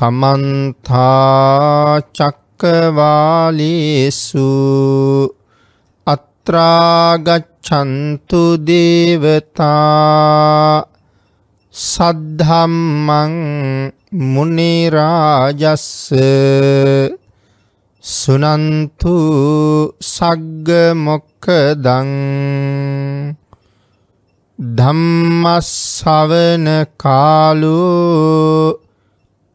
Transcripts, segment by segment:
සමන්තා චක්කවාලේසු අත්‍රාගච්ඡන්තු දේවතා සද්ධම්මං මුනි රාජස්ස සුනන්තු සග්ග මොක්කදං ධම්මස්සවන කාලෝ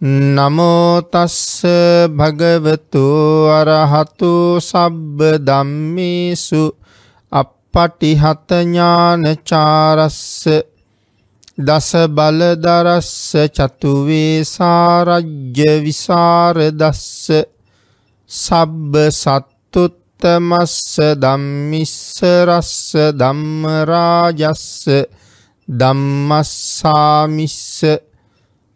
නමෝතස්ස භගවතු අරහතු සබ්බ දම්මිසු අපපටිහතඥානචාරස්ස දස බලදරස්ස චතුවේ සාරජ්‍ය විසාරදස්ස සබ්බ සත්තුත්තමස්ස දම්මිස්සරස්ස දම්මරාජස්ස දම්මස්සාමිස්ස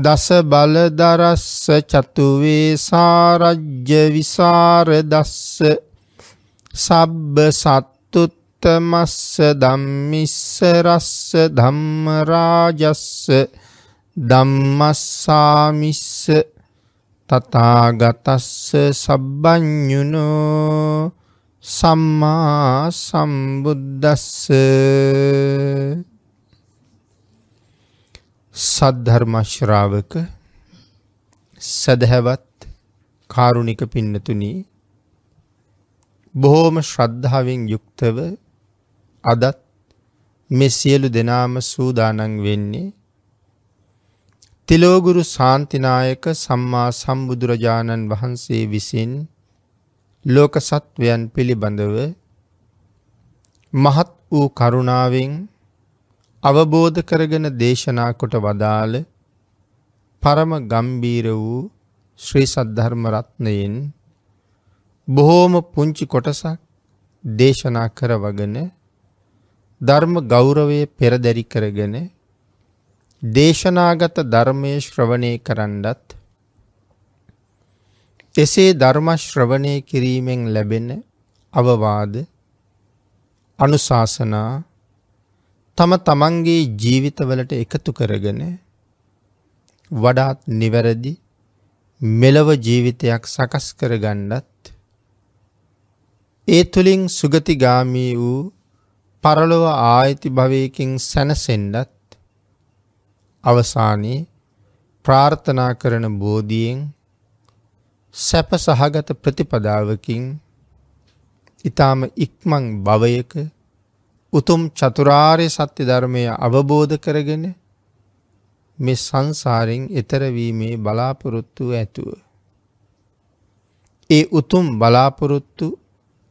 දස බලදරස්ස චතුවේ සාරජ්‍ය විසරදස්ස සබ්බ සත්තුත්තමස්ස ධම්මිස්ස රස්ස ධම්මරාජස්ස ධම්මස්සාමිස්ස තථාගතස්ස සබ්බඤුනෝ සම්මා සම්බුද්දස්ස. සද්ධර්මශ්‍රාවක සදහැවත් කාරුණික පින්නතුනී බොහෝම ශ්‍රද්ධාවෙන් යුක්තව අදත් මෙ සියලු දෙනාම සූදානන් වෙන්නේ තිලෝගුරු සාන්තිනායක සම්මා සම්බුදුරජාණන් වහන්සේ විසින් ලෝක සත්වයන් පිළිබඳව මහත් වූ කරුණාවෙන් අවබෝධ කරගෙන දේශනා කොට වදාළ පරම ගම්බීර වූ ශ්‍රී සද්ධර්ම රත්නයෙන් බොහෝම පුංචි කොටසක් දේශනා කරවගෙන ධර්ම ගෞරවය පෙරදැරි කරගෙන දේශනාගත ධර්මය ශ්‍රවණය කරන්නත් එසේ ධර්ම ශ්‍රවණය කිරීමෙන් ලැබෙන අවවාද අනුශාසනා තම තමන්ගේ ජීවිතවලට එකතු කරගෙන වඩාත් නිවැරදි මෙලව ජීවිතයක් සකස් කරගන්නත් ඒ තුළින් සුගතිගාමී වූ පරලොව ආයිති භවයකින් සැනසෙන්ඩත් අවසානයේ ප්‍රාර්ථනා කරන බෝධියෙන් සැප සහගත ප්‍රතිපදාවකින් ඉතාම ඉක්මං භවයක උතුම් චතුරාර්ය සත්‍ය ධර්මය අවබෝධ කරගෙන මේ සංසාරෙන් එතරවීමේ බලාපොරොත්තු ඇතුව. ඒ උතුම් බලාපොරොත්තු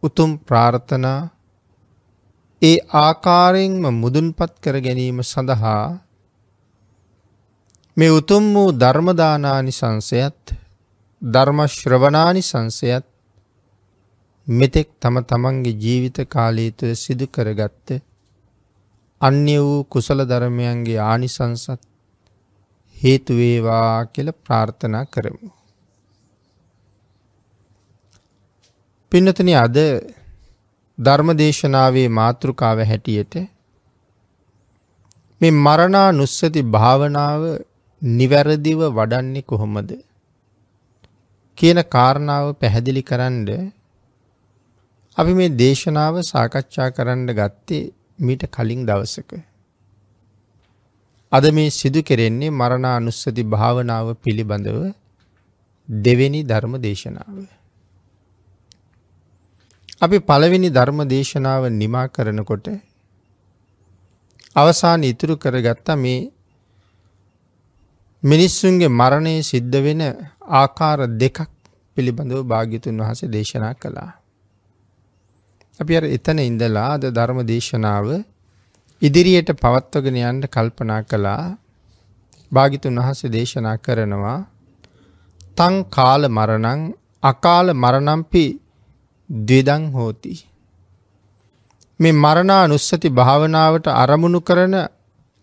උතුම් ප්‍රාර්ථනා ඒ ආකාරයෙන්ම මුදුන්පත් කර ගැනීම සඳහා මේ උතුම් වූ ධර්මදානානි සංසයත් ධර්මශ්‍රවනානි සංසයත් මෙතෙක් තම තමන්ගේ ජීවිත කාලය තුළ සිදු කරගත්ත අන්‍ය වූ කුසල ධර්මයන්ගේ ආනිසංසත් හේතුවේවා කියල ප්‍රාර්ථනා කරමු. පින්නතන අද ධර්මදේශනාවේ මාතෘකාව හැටියට මේ මරණා නුස්සති භාවනාව නිවැරදිව වඩන්නේ කොහොමද. කියන කාරණාව පැහැදිලි කරන්න අපි මේ දේශනාව සාකච්ඡා කරන්න ගත්තේ මීට කලින් දවසක. අද මේ සිදු කෙරෙන්නේ මරණ අනුස්සති භාවනාව පිළිබඳව දෙවෙනි ධර්ම දේශනාව. අපි පළවෙනි ධර්ම දේශනාව නිමා කරනකොට අවසාන ඉතුරු කරගත්තා මේ මිනිස්සුන්ගේ මරණය සිද්ධ වෙන ආකාර දෙකක් පිළිබඳව භාග්‍යතුන් වහස දේශනා කළා. අපි අර එතන ඉඳලා අද ධර්ම දේශනාව ඉදිරියට පවත්වගෙන යන්න කල්පනා කළා භාගිතුන් වහස දේශනා කරනවා තං කාල මරණං අකාල මරණම්පි ද්විදං හෝති. මේ මරණා නුස්සති භාවනාවට අරමුණු කරන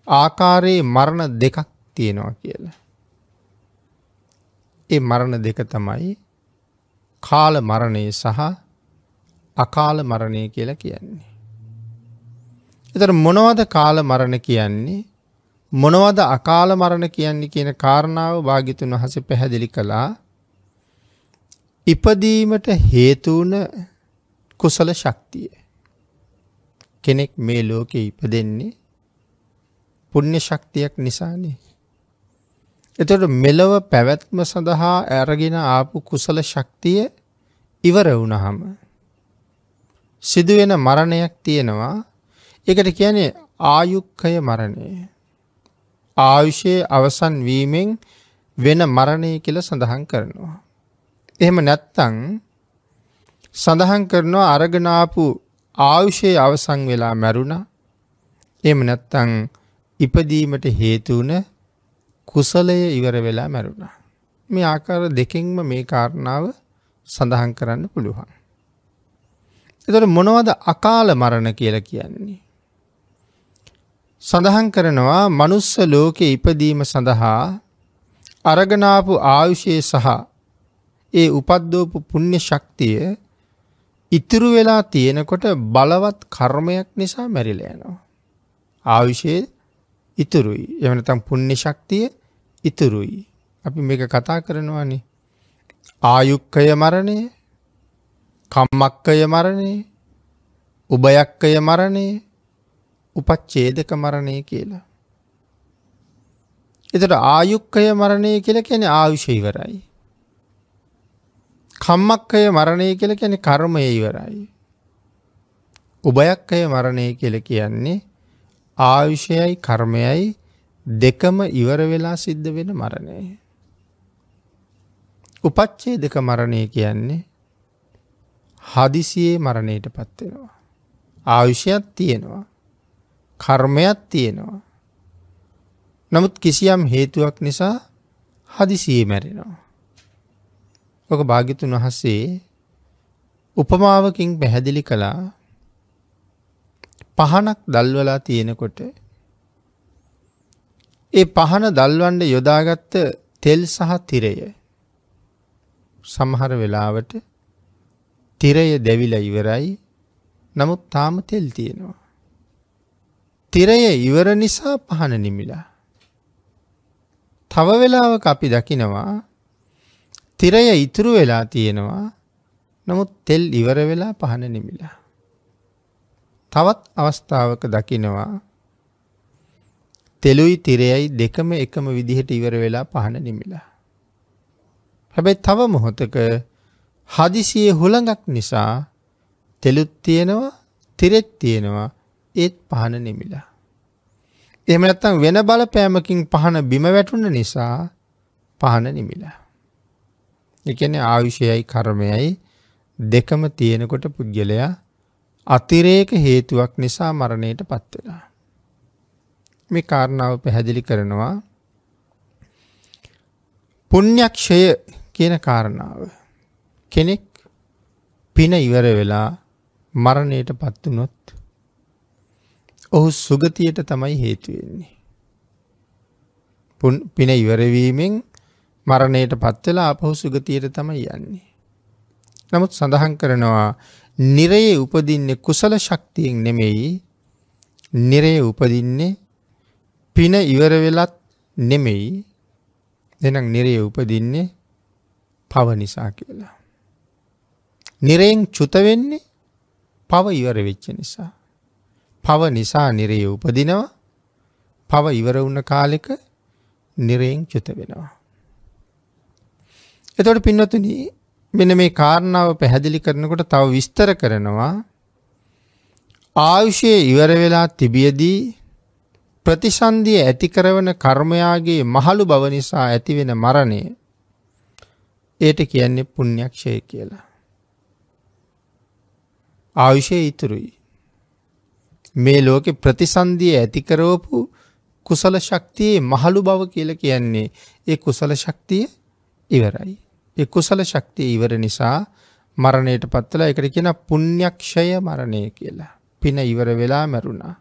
ආකාරයේ මරණ දෙකක් තියෙනවා කියලා. ඒ මරණ දෙක තමයි කාල මරණය සහ අකාල මරණය කියලා කියන්නේ. එතර මොනවද කාල මරණ කියන්නේ මොනවද අකාල මරණ කියන්නේ කියන කාරණාව භාගිතුන් වහස පැහැදිලි කළා ඉපදීමට හේතුවන කුසල ශක්තිය. කෙනෙක් මේ ලෝකෙ ඉපදෙන්නේ පුුණ්‍ය ශක්තියක් නිසානේ. එතට මෙලව පැවැත්ම සඳහා ඇරගෙන ආපු කුසල ශක්තිය ඉවර වුණහම. සිදුවෙන මරණයක් තියෙනවා එකට කියනේ ආයුක්කය මරණය. ආයුෂයේ අවසන් වීමෙන් වෙන මරණය කියල සඳහන් කරනවා. එහෙම නැත්තං සඳහන් කරනවා අරගනාපු ආයුෂයේ අවසං වෙලා මැරුණ එම නැත්තං ඉපදීමට හේතුවන කුසලය ඉවර වෙලා මැරුණ. මේ ආකාර දෙකින්ම මේ කාරණාව සඳහන් කරන්න පුළුවන්. එතට මොනවද අකාල මරණ කියල කියන්නේ. සඳහන් කරනවා මනුස්ස ලෝකෙ ඉපදීම සඳහා අරගනාපු ආයුෂය සහ ඒ උපද්දෝපු පුුණ්‍ය ශක්තිය ඉතුරු වෙලා තියෙනකොට බලවත් කර්මයක් නිසා මැරිලයනවා. ආවිෂයේ ඉතුරුයි එවනතම් පුුණ්‍ය ශක්තිය ඉතුරුයි. අපි මේක කතා කරනවානේ. ආයුක්කය මරණය කම්මක්කය මරණය උභයක්කය මරණය උපච්චේදක මරණය කියලා. එතට ආයුක්කය මරණය කියල කැන ආයුෂ ඉවරයි. කම්මක්කය මරණය කියල කැන කර්මය ඉවරයි. උභයක්කය මරණය කියල කියන්නේ ආයුෂයයි කර්මයයි දෙකම ඉවර වෙලා සිද්ධ වෙන මරණය. උපච්චේ දෙක මරණය කියන්නේ හදිසියේ මරණයට පත්වෙනවා. ආයුෂයක් තියෙනවා. කර්මයක් තියෙනවා. නමුත් කිසියම් හේතුවක් නිසා හදිසියේ මැරෙනවා. ඔක භාගිතුන් වහසේ උපමාවකින් පැහැදිලි කළා පහනක් දල්වලා තියෙනකොට ඒ පහන දල්වන්ඩ යොදාගත්ත තෙල් සහ තිරය සමහර වෙලාවට තිරය දැවිල ඉවරයි නමුත් තාම තෙල් තියෙනවා. තිරය ඉවර නිසා පහන නිමිලා. තව වෙලාවක අපි දකිනවා තිරය ඉතුරු වෙලා තියෙනවා නමුත් තෙල් ඉවර වෙලා පහන නිමිලා. තවත් අවස්ථාවක දකිනවා තෙලුයි තිරයයි දෙකම එකම විදිහට ඉවර වෙලා පහන නිමිලා. හැබැයි තව මොහොතක හදිසියේ හුළඟක් නිසා තෙලුත් තියෙනවා තිරෙත් තියෙනවා ඒත් පහන නෙමිලා. එහෙම නැත්තම් වෙන බලපෑමකින් පහන බිම වැටුන නිසා පහන නිමිලා. එකන ආවිෂයයි කර්මයයි දෙකම තියෙනකොට පුද්ගලයා අතිරේක හේතුවක් නිසා මරණයට පත්වෙලා. මේ කාරණාව පැහැදිලි කරනවා පුුණ්‍යක්ෂය කියන කාරණාව. කෙනෙක් පින ඉවර වෙලා මරණයට පත්වනොත් ඔහු සුගතියට තමයි හේතුවෙන්නේ. පින ඉවරවීමෙන් මරණයට පත්වෙලා අපහු සුගතියට තමයි යන්නේ. නමුත් සඳහන් කරනවා නිරයේ උපදින්නේ කුසල ශක්තියෙන් නෙමෙයි නිරයේ උපදින්නේ පින ඉවර වෙලත් නෙමෙයි දෙනම් නිරේ උපදින්නේ පව නිසා කියලා. නිරයෙන් චුතවෙන්නේ පව ඉවර වෙච්ච නිසා. පව නිසා නිරේ උපදිනවා පව ඉවර වුණ කාලෙක නිරයෙන් චුත වෙනවා. එතොට පින්නතුන මෙන මේ කාරණාව පැහැදිලි කරනකොට තව විස්තර කරනවා ආයුෂය ඉවර වෙලා තිබියදී ප්‍රතිසන්දිය ඇති කරවන කර්මයාගේ මහළු බව නිසා ඇතිවෙන මරණය ඒට කියන්නේ පුුණ්‍යක්ෂය කියලා. ආයුෂය ඉතුරුයි. මේ ලෝකෙ ප්‍රතිසන්දිය ඇතිකරවපු කුසල ශක්තියේ මහළු බව කියල කියන්නේ ඒ කුසල ශක්තිය ඉවරයි. ඒ කුසල ශක්තිය ඉවර නිසා මරණයට පත්වල එකට කියෙන පුුණ්‍යක්ෂය මරණය කියලා. පින ඉවර වෙලා මැරුණා.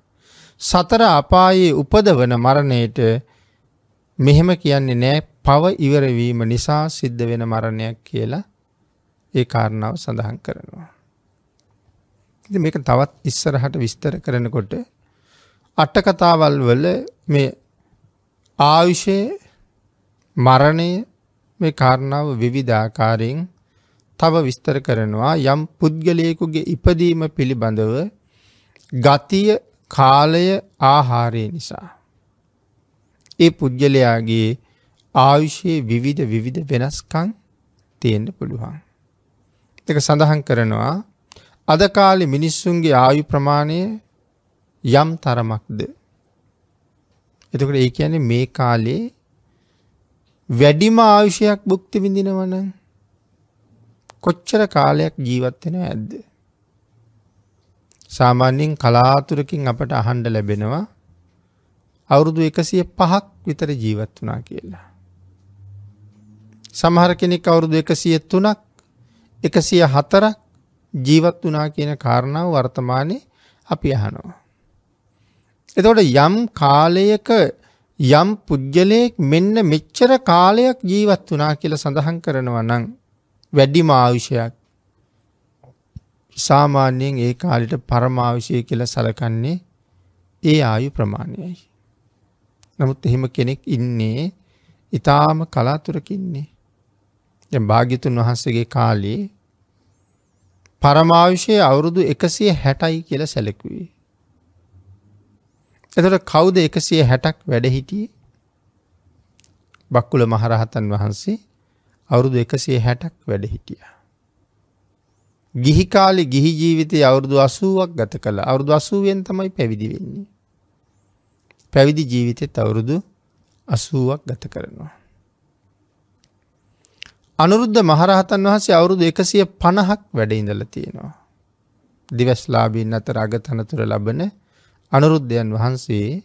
සතර අපායේ උපදවන මරණයට මෙහෙම කියන්නේ නෑ පව ඉවරවීම නිසා සිද්ධ වෙන මරණයක් කියලා ඒ කාරණාව සඳහන් කරනවා. මේක තවත් ඉස්සරහට විස්තර කරනකොට අටකතාවල් වල මේ ආයුෂය මරණය මේ කාරණාව විවිධාකාරයෙන් තව විස්තර කරනවා යම් පුද්ගලයෙකුගේ ඉපදීම පිළිබඳව ගතිය කාලය ආහාරය නිසා. ඒ පුද්ගලයාගේ ආයුෂයේ විවිධ විවිධ වෙනස්කං තියෙන්ට පුළුවන්. එක සඳහන් කරනවා අද කාලෙ මිනිස්සුන්ගේ ආයු ප්‍රමාණය යම් තරමක්ද. එතකට ඒ කියන්නේ මේ කාලේ වැඩිම ආයුෂයක් බුක්ති විඳිනවන කොච්චර කාලයක් ජීවත්වෙන ඇද්ද. සාමාන්‍යයෙන් කලාතුරකින් අපට අහන්ඩ ලැබෙනවා අවුරුදු එකසිය පහක් විතර ජීවත් වනා කියලා. සමහර කෙනෙක් අවුරුදු එකසිය තුනක් එකසිය හතරක් ජීවත් වනා කියන කාරණාව වර්තමානය අපි අහනවා. එතොට යම් කාලයක යම් පුද්ගලයෙක් මෙන්න මෙච්චර කාලයක් ජීවත් වනා කියල සඳහන් කරනවා නං වැඩිම ආවිෂයක් සාමාන්‍යයෙන් ඒ කාලිට පරමාවිශය කියල සලකන්නේ ඒ ආයු ප්‍රමාණයයි. නමුත් එහෙම කෙනෙක් ඉන්නේ ඉතාම කලාතුරකින්නේ. භාගිතුන් වහන්සේගේ කාලේ පරමාවිශය අවුරුදු එකසිය හැටයි කියල සැලකුවේ. එතට කවුද එකසිය හැටක් වැඩහිටියේ බක්කුල මහරහතන් වහන්සේ අවුරුදු එකසිය හැටක් වැඩහිටියා. ගිහිකාලි ගිහි ජීවිතය අවුරුදු අසුවක් ගත කළ අවුරුදු අසුවෙන් තමයි පැවිදි වෙන්නේ. පැවිදි ජීවිතෙත් අවුරුදු අසුවක් ගත කරනවා. අනුරුද්ධ මහරහතන් වහන්සේ අවුරුදු එකසිය පණහක් වැඩඉඳල තියෙනවා. දිවස්ලාබීන් අතර අගතනතුර ලබන අනුරුද්ධයන් වහන්සේ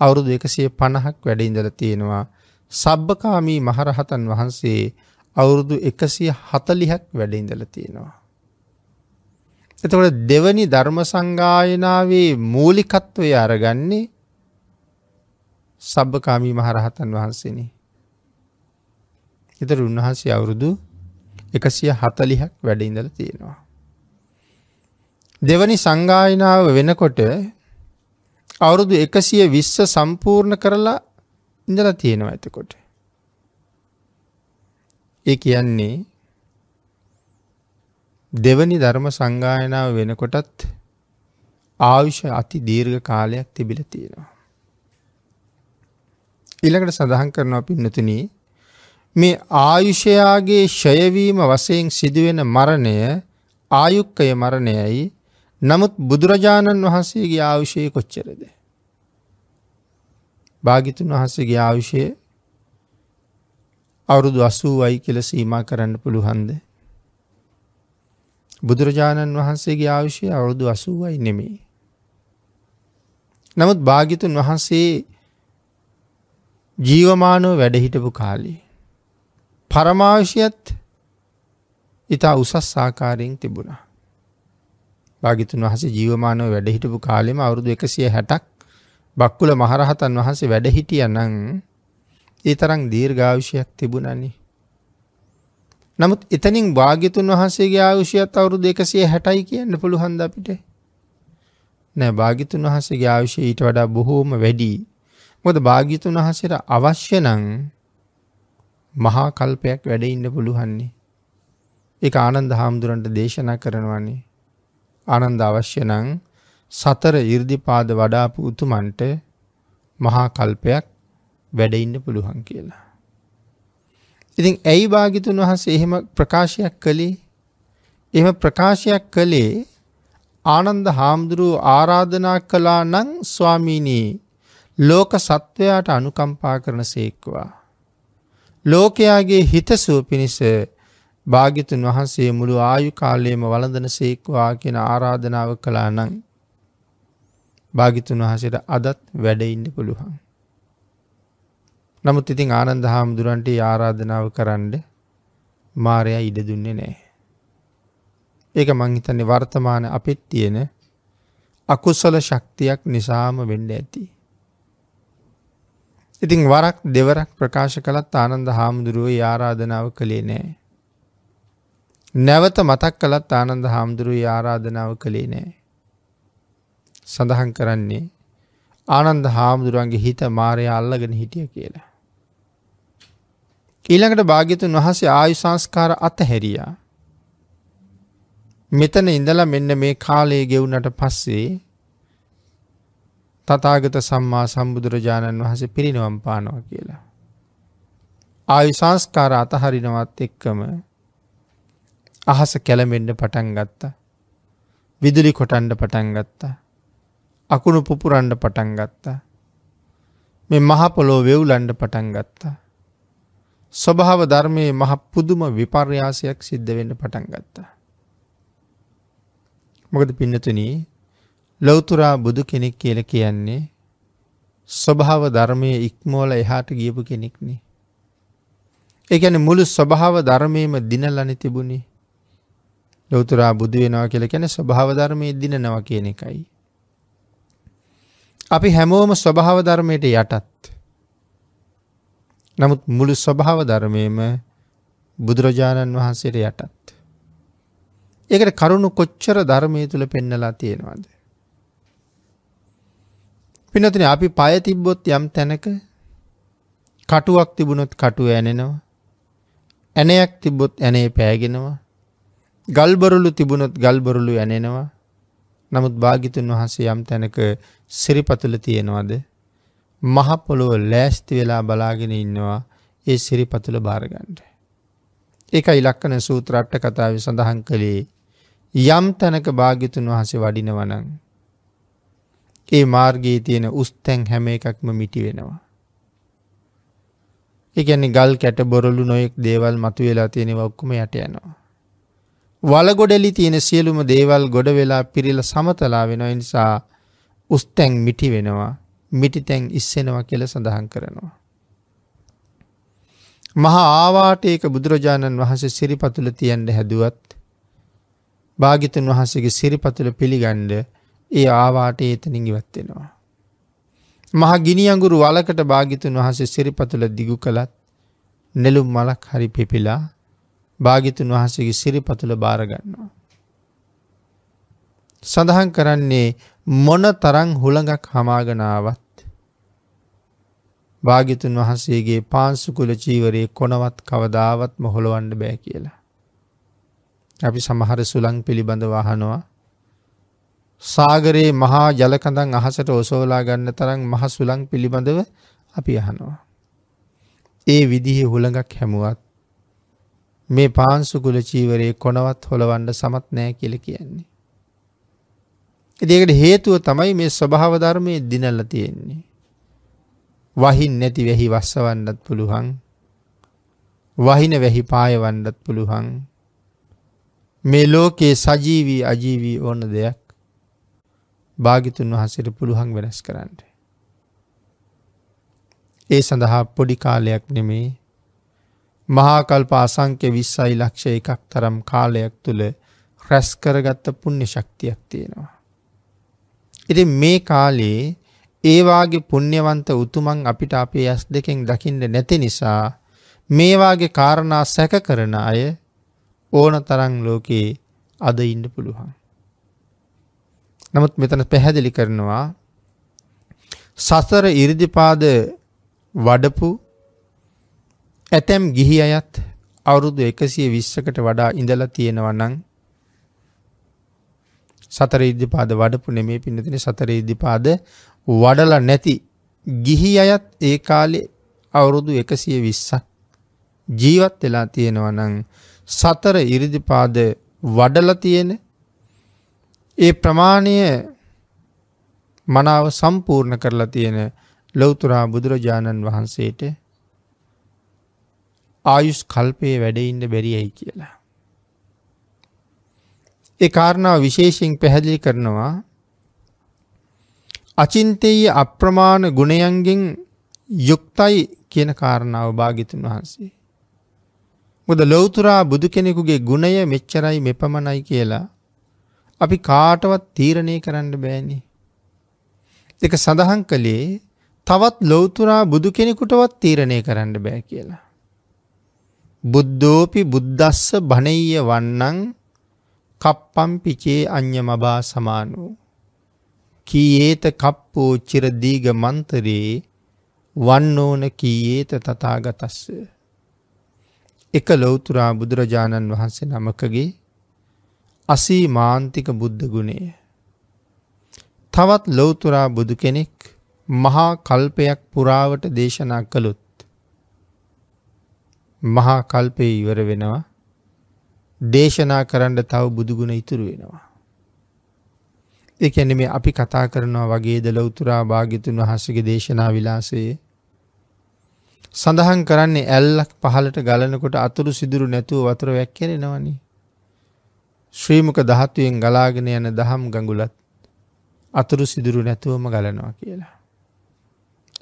අවුරුදු එකසිය පණහක් වැඩඉඳල තියෙනවා. සබ්භකාමී මහරහතන් වහන්සේ අවුරුදු එකසිය හතලිහක් වැඩඉඳල තියෙනවා. එතකොට දෙවනි ධර්ම සංගායනාවේ මූලිකත්වය අරගන්නේ සබ්භකාමී මහරහතන් වහන්සේන. එතර උන්වහන්සේ අවුරුදු එකසිය හතලිහක් වැඩඉඳල තියෙනවා. දෙවනි සංගායනාව වෙනකොට අවුරුදු එකසිය විශ්ස සම්පූර්ණ කරලා ඉඳල තියෙනවා ඇතකොට. ඒ කියන්නේ දෙවනි ධර්ම සංගායනාව වෙනකොටත් ආවිෂ අති දීර්ඝ කාලයක් තිබිල තියෙනවා. ඉළඟට සඳහන් කරනවා පින්නතුන මේ ආයුෂයාගේ ෂයවීම වසයෙන් සිදුවෙන මරණය ආයුක්කය මරණයයි නමුත් බුදුරජාණන් වහන්සේගේ ආවිෂය කොච්චරද. භාගිතුන් වහන්සේගේ ආවිෂය අවුරුදු අසූ වයි කියල සීම කරන්න පුළුහන්ද. බුදුරජාණන් වහන්සේගේ ආවිෂය අවුරුදු අසූවයි නෙමේ. නමුත් භාගිතුන් වහන්සේ ජීවමානෝ වැඩහිටපු කාලේ. පරමාවිෂයත් ඉතා උසස් සාකාරයෙන් තිබුණා. භාගිතුන් වහස ජීවමානව වැඩහිටපු කාලෙම අවුරුදු එකසිය හැටක් බක්කුල මහරහතන් වහන්සේ වැඩහිටිය නං ඒ තරං දීර්ඝාවිෂයක් තිබුණන්නේ. නමුත් එතනින් භාග්‍යතුන් වහන්සේගේ ආයුෂයත් අවුරුදු එකසිය හැටයි කියන්න පුළුහන්ද අපිට. නෑ භාගිතුන් වහන්සේගේ ආවිෂය ඊට වඩා බොහෝම වැඩි මොද භාගිතුන් වහසට අවශ්‍ය නං මහා කල්පයක් වැඩ ඉන්න පුළුවන්නේ. එක ආනන්ද හාමුදුරන්ට දේශනා කරනවන්නේ. ආනන්ද අවශ්‍ය නං සතර ඉර්දිපාද වඩාපු උතුමන්ට මහා කල්පයක් වැඩඉන්න පුළුවන් කියලා. ඉතින් ඇයි භාගිතුන් වහන්සේ එහෙම ප්‍රකාශයක් කළේ එම ප්‍රකාශයක් කළේ ආනන්ද හාමුදුරුව ආරාධනා කලා නං ස්වාමීනී ලෝක සත්වයාට අනුකම්පා කරන සේක්වා. ලෝකයාගේ හිතසුව පිණිස භාගිතුන් වහන්සේ මුළු ආයු කාලයේම වලඳන සේක්වා කියෙන ආරාධනාව කලා නං භාගිතුන් වහසට අදත් වැඩඉන්න පුළුවන්. නමුත් ඉතින් ආනන්ද හාමුදුරන්ට ආරාධනාව කරන්න මාරයා ඉඩ දුන්නේ නෑ. ඒක මංහිතන්නේ වර්තමාන අපිත් තියෙන අකුස්සල ශක්තියක් නිසාම වෙන්න ඇති. ඉතිං වරක් දෙවරක් ප්‍රකාශ කළත් ආනන්ද හාමුදුරුව ආරාධනාව කළේ නෑ. නැවත මතක් කළත් ආනන්ද හාමුදුරුව ආරාධනාව කළේ නෑ. සඳහන් කරන්නේ ආනන්ද හාමුදුරුවන්ගේ හිත මාරය අල්ලගෙන හිටිය කියලා. ඊළඟට භාග්‍යතුන් වහසේ ආයු සංස්කාර අතහැරියා. මෙතන ඉඳලා මෙන්න මේ කාලයේ ගෙවුනට පස්සේ තතාගත සම්මා සම්බුදුරජාණන් වහස පිරිනවම් පානවා කියලා. ආයු සංස්කාර අතහරිනවත් එක්කම අහස කැලමෙන්ඩ පටන් ගත්තා. විදුලි කොටන්ඩ පටන් ගත්තා. අකුණු පුපුරන්ඩ පටන් ගත්තා. මේ මහපොලෝ වෙව්ලන්ඩ පටන් ගත්තා. ස්වභාව ධර්මයේ මහ පුදුම විපර්යාසයක් සිද්ධ වෙන්න පටන් ගත්තා. මොකද පින්නතුනී ලොවතුරා බුදු කෙනෙක් කියල කියන්නේ ස්වභාව ධර්මය ඉක්මෝල එහාට ගියපු කෙනෙක්නේ. ඒගැන මුළු ස්වභාව ධර්මයම දිනලනි තිබුණේ ලොවතුරා බුදු වෙනවා කියල කැන ස්වභාව ධර්මය දිනනව කියන එකයි. අපි හැමෝම ස්වභාව ධර්මයට යටත්. නමුත් මුළු ස්වභාව ධර්මයම බුදුරජාණන් වහන්සේට යටත්. ඒකට කරුණු කොච්චර ධර්මය තුළ පෙන්නලා තියෙනවාද. පිනතින අපි පය තිබ්බොත් යම් තැනක කටුවක් තිබුණොත් කටුව ඇනෙනවා. ඇනයක් තිබ්බොත් ඇනේ පෑගෙනවා. ගල්බරුලු තිබුණොත් ගල්බරුලු ඇනෙනවා. නමුත් භාගිතුන් වහන්සේ යම් තැනක සිරිපතුල තියෙනවාද මහපොළොව ලෑස්ති වෙලා බලාගෙන ඉන්නවා ඒ සිරිපතුල භාරගණ්ඩ. ඒක ඉලක්කන සූත්‍රට්ට කතාව සඳහන් කළේ යම් තැනක භාගිතුන් වහසේ වඩිනවනං. ඒ මාර්ගයේ තියෙන උස්තැන් හැම එකක්ම මිටි වෙනවා. එකැනි ගල් කැට බොරලු නොයෙක් දේවල් මතු වෙලා තියෙනව ඔක්කුම යට යනවා. වලගොඩලි තියෙන සියලුම දේවල් ගොඩ වෙලා පිරිල සමතලා වෙන නිසා උස්තැන් මිටි වෙනවා මිටි තැන් ඉස්සෙනවා කියල සඳහන් කරනවා. මහා ආවාටයක බුදුරජාණන් වහස සිරිපතුල තියන්ට හැදුවත් භාගිතන් වහසගේ සිරිපතුල පිළිගණ්ඩ ඒ ආවාට ඒතනින් ඉවත්වෙනවා. මහ ගිනි අඟුරු වලකට භාගිතුන් වහසේ සිරිපතුල දිගු කළත් නෙළුම් මලක් හරි පිපිලා භාගිතුන් වහසගේ සිරිපතුල භාරගන්නවා. සඳහන් කරන්නේ මොන තරං හුළඟක් හමාගනාවත් භාගිතුන් වහන්සේගේ පාන්සුකුල චීවරයේ කොනවත් කවදාවත්ම හොළොවන්ඩ බෑ කියලා. අපි සමහර සුළං පිළිබඳ වහනවා. සාගරයේ මහා ජලකඳන් අහසට ඔසෝලා ගන්න තරම් මහ සුළං පිළිබඳව අපි අහනවා. ඒ විදිහේ හුළඟක් හැමුවත් මේ පාන්සුකුල චීවරයේ කොනවත් හොළවන්ඩ සමත් නෑ කියල කියන්නේ. ඒකට හේතුව තමයි මේ ස්වභාව ධර්මය දිනල්ල තියෙන්නේ. වහින් නැති වැහි වස්සවන්නත් පුළුවන් වහින වැහි පායවන්නත් පුළුවන් මේ ලෝකයේ සජීවී අජීවී ඕන දෙයක් භාගිතුන් වහසට පුළුවන් වෙනස් කරන්න. ඒ සඳහා පොඩි කාලයක් නෙමේ මහාකල්ප අසංක්‍ය විස්සයි ලක්ෂ එකක් තරම් කාලයක් තුළ රැස් කරගත්ත පුුණ්‍ය ශක්තියක් තියෙනවා. ඉති මේ කාලේ ඒවාගේ පුුණ්‍යවන්ත උතුමන් අපිට අපේ ඇස් දෙකෙන් දකිින්ට නැති නිසා මේවාගේ කාරණා සැක කරන අය ඕන තරං ලෝකයේ අද ඉන්න පුළුවන්. නමුත් මෙතන පැහැදිලි කරනවා සසර ඉරිදිපාද වඩපු ඇතැම් ගිහි අයත් අවුරුදු එකසිය විශ්සකට වඩා ඉඳල තියෙනවා නං සතර ඉද්ධපාද වඩපු නෙමේ පිනතින සතර ඉද්ධපාද වඩල නැති ගිහි අයත් ඒ කාලෙ අවුරුදු එකසිය විස්සක් ජීවත් වෙලා තියෙනවා නං සතර ඉරිදිපාද වඩල තියෙන ඒ ප්‍රමාණය මනාව සම්පූර්ණ කරලා තියෙන ලොවතුරා බුදුරජාණන් වහන්සේට ආයුස් කල්පයේ වැඩඉන්න බැරියයි කියලා. ඒ කාරණාව විශේෂයෙන් පැහැදිලි කරනවා අචින්තයේ අප්‍රමාණ ගුණයන්ගෙන් යුක්තයි කියන කාරණාව භාගිතුන් වහන්සේ. මොද ලොවතුරා බුදු කෙනෙකුගේ ගුණය මෙච්චරයි මෙපමණයි කියලා අපි කාටවත් තීරණය කරන්න බෑනි. එක සඳහන් කළේ තවත් ලොවතුරා බුදු කෙනෙකුටවත් තීරණය කරන්න බෑ කියලා. බුද්ධෝපි බුද්ධස්ස බනීය වන්නන් කප්පම් පිචේ අ්‍ය මබා සමානු. කීඒත කප්පෝ චිරදීග මන්තරයේ වන්නෝන කීඒත තතාගතස්ස. එක ලොවතුරා බුදුරජාණන් වහන්සේ නමකගේ අසී මාන්තික බුද්ධ ගුණය. තවත් ලොවතුරා බුදු කෙනෙක් මහා කල්පයක් පුරාවට දේශනා කළුත්. මහා කල්පය ඉවර වෙනවා දේශනා කරන්න තව බුදුගුණ ඉතුරු වෙනවා. එකැන මේ අපි කතා කරනවා වගේ ද ලොවතුරා භාගිතුන් වහසගේ දේශනා විලාසයේ සඳහන් කරන්නේ ඇල්ලක් පහලට ගලනකොට අතුරු සිදුරු නැතුව වතුර වැැක්කෙනෙනවනි. ශ්‍රීමක දහත්තුවෙන් ගලාගෙන යන දහම් ගඟුලත් අතුරු සිදුරු නැතුවම ගලනවා කියලා.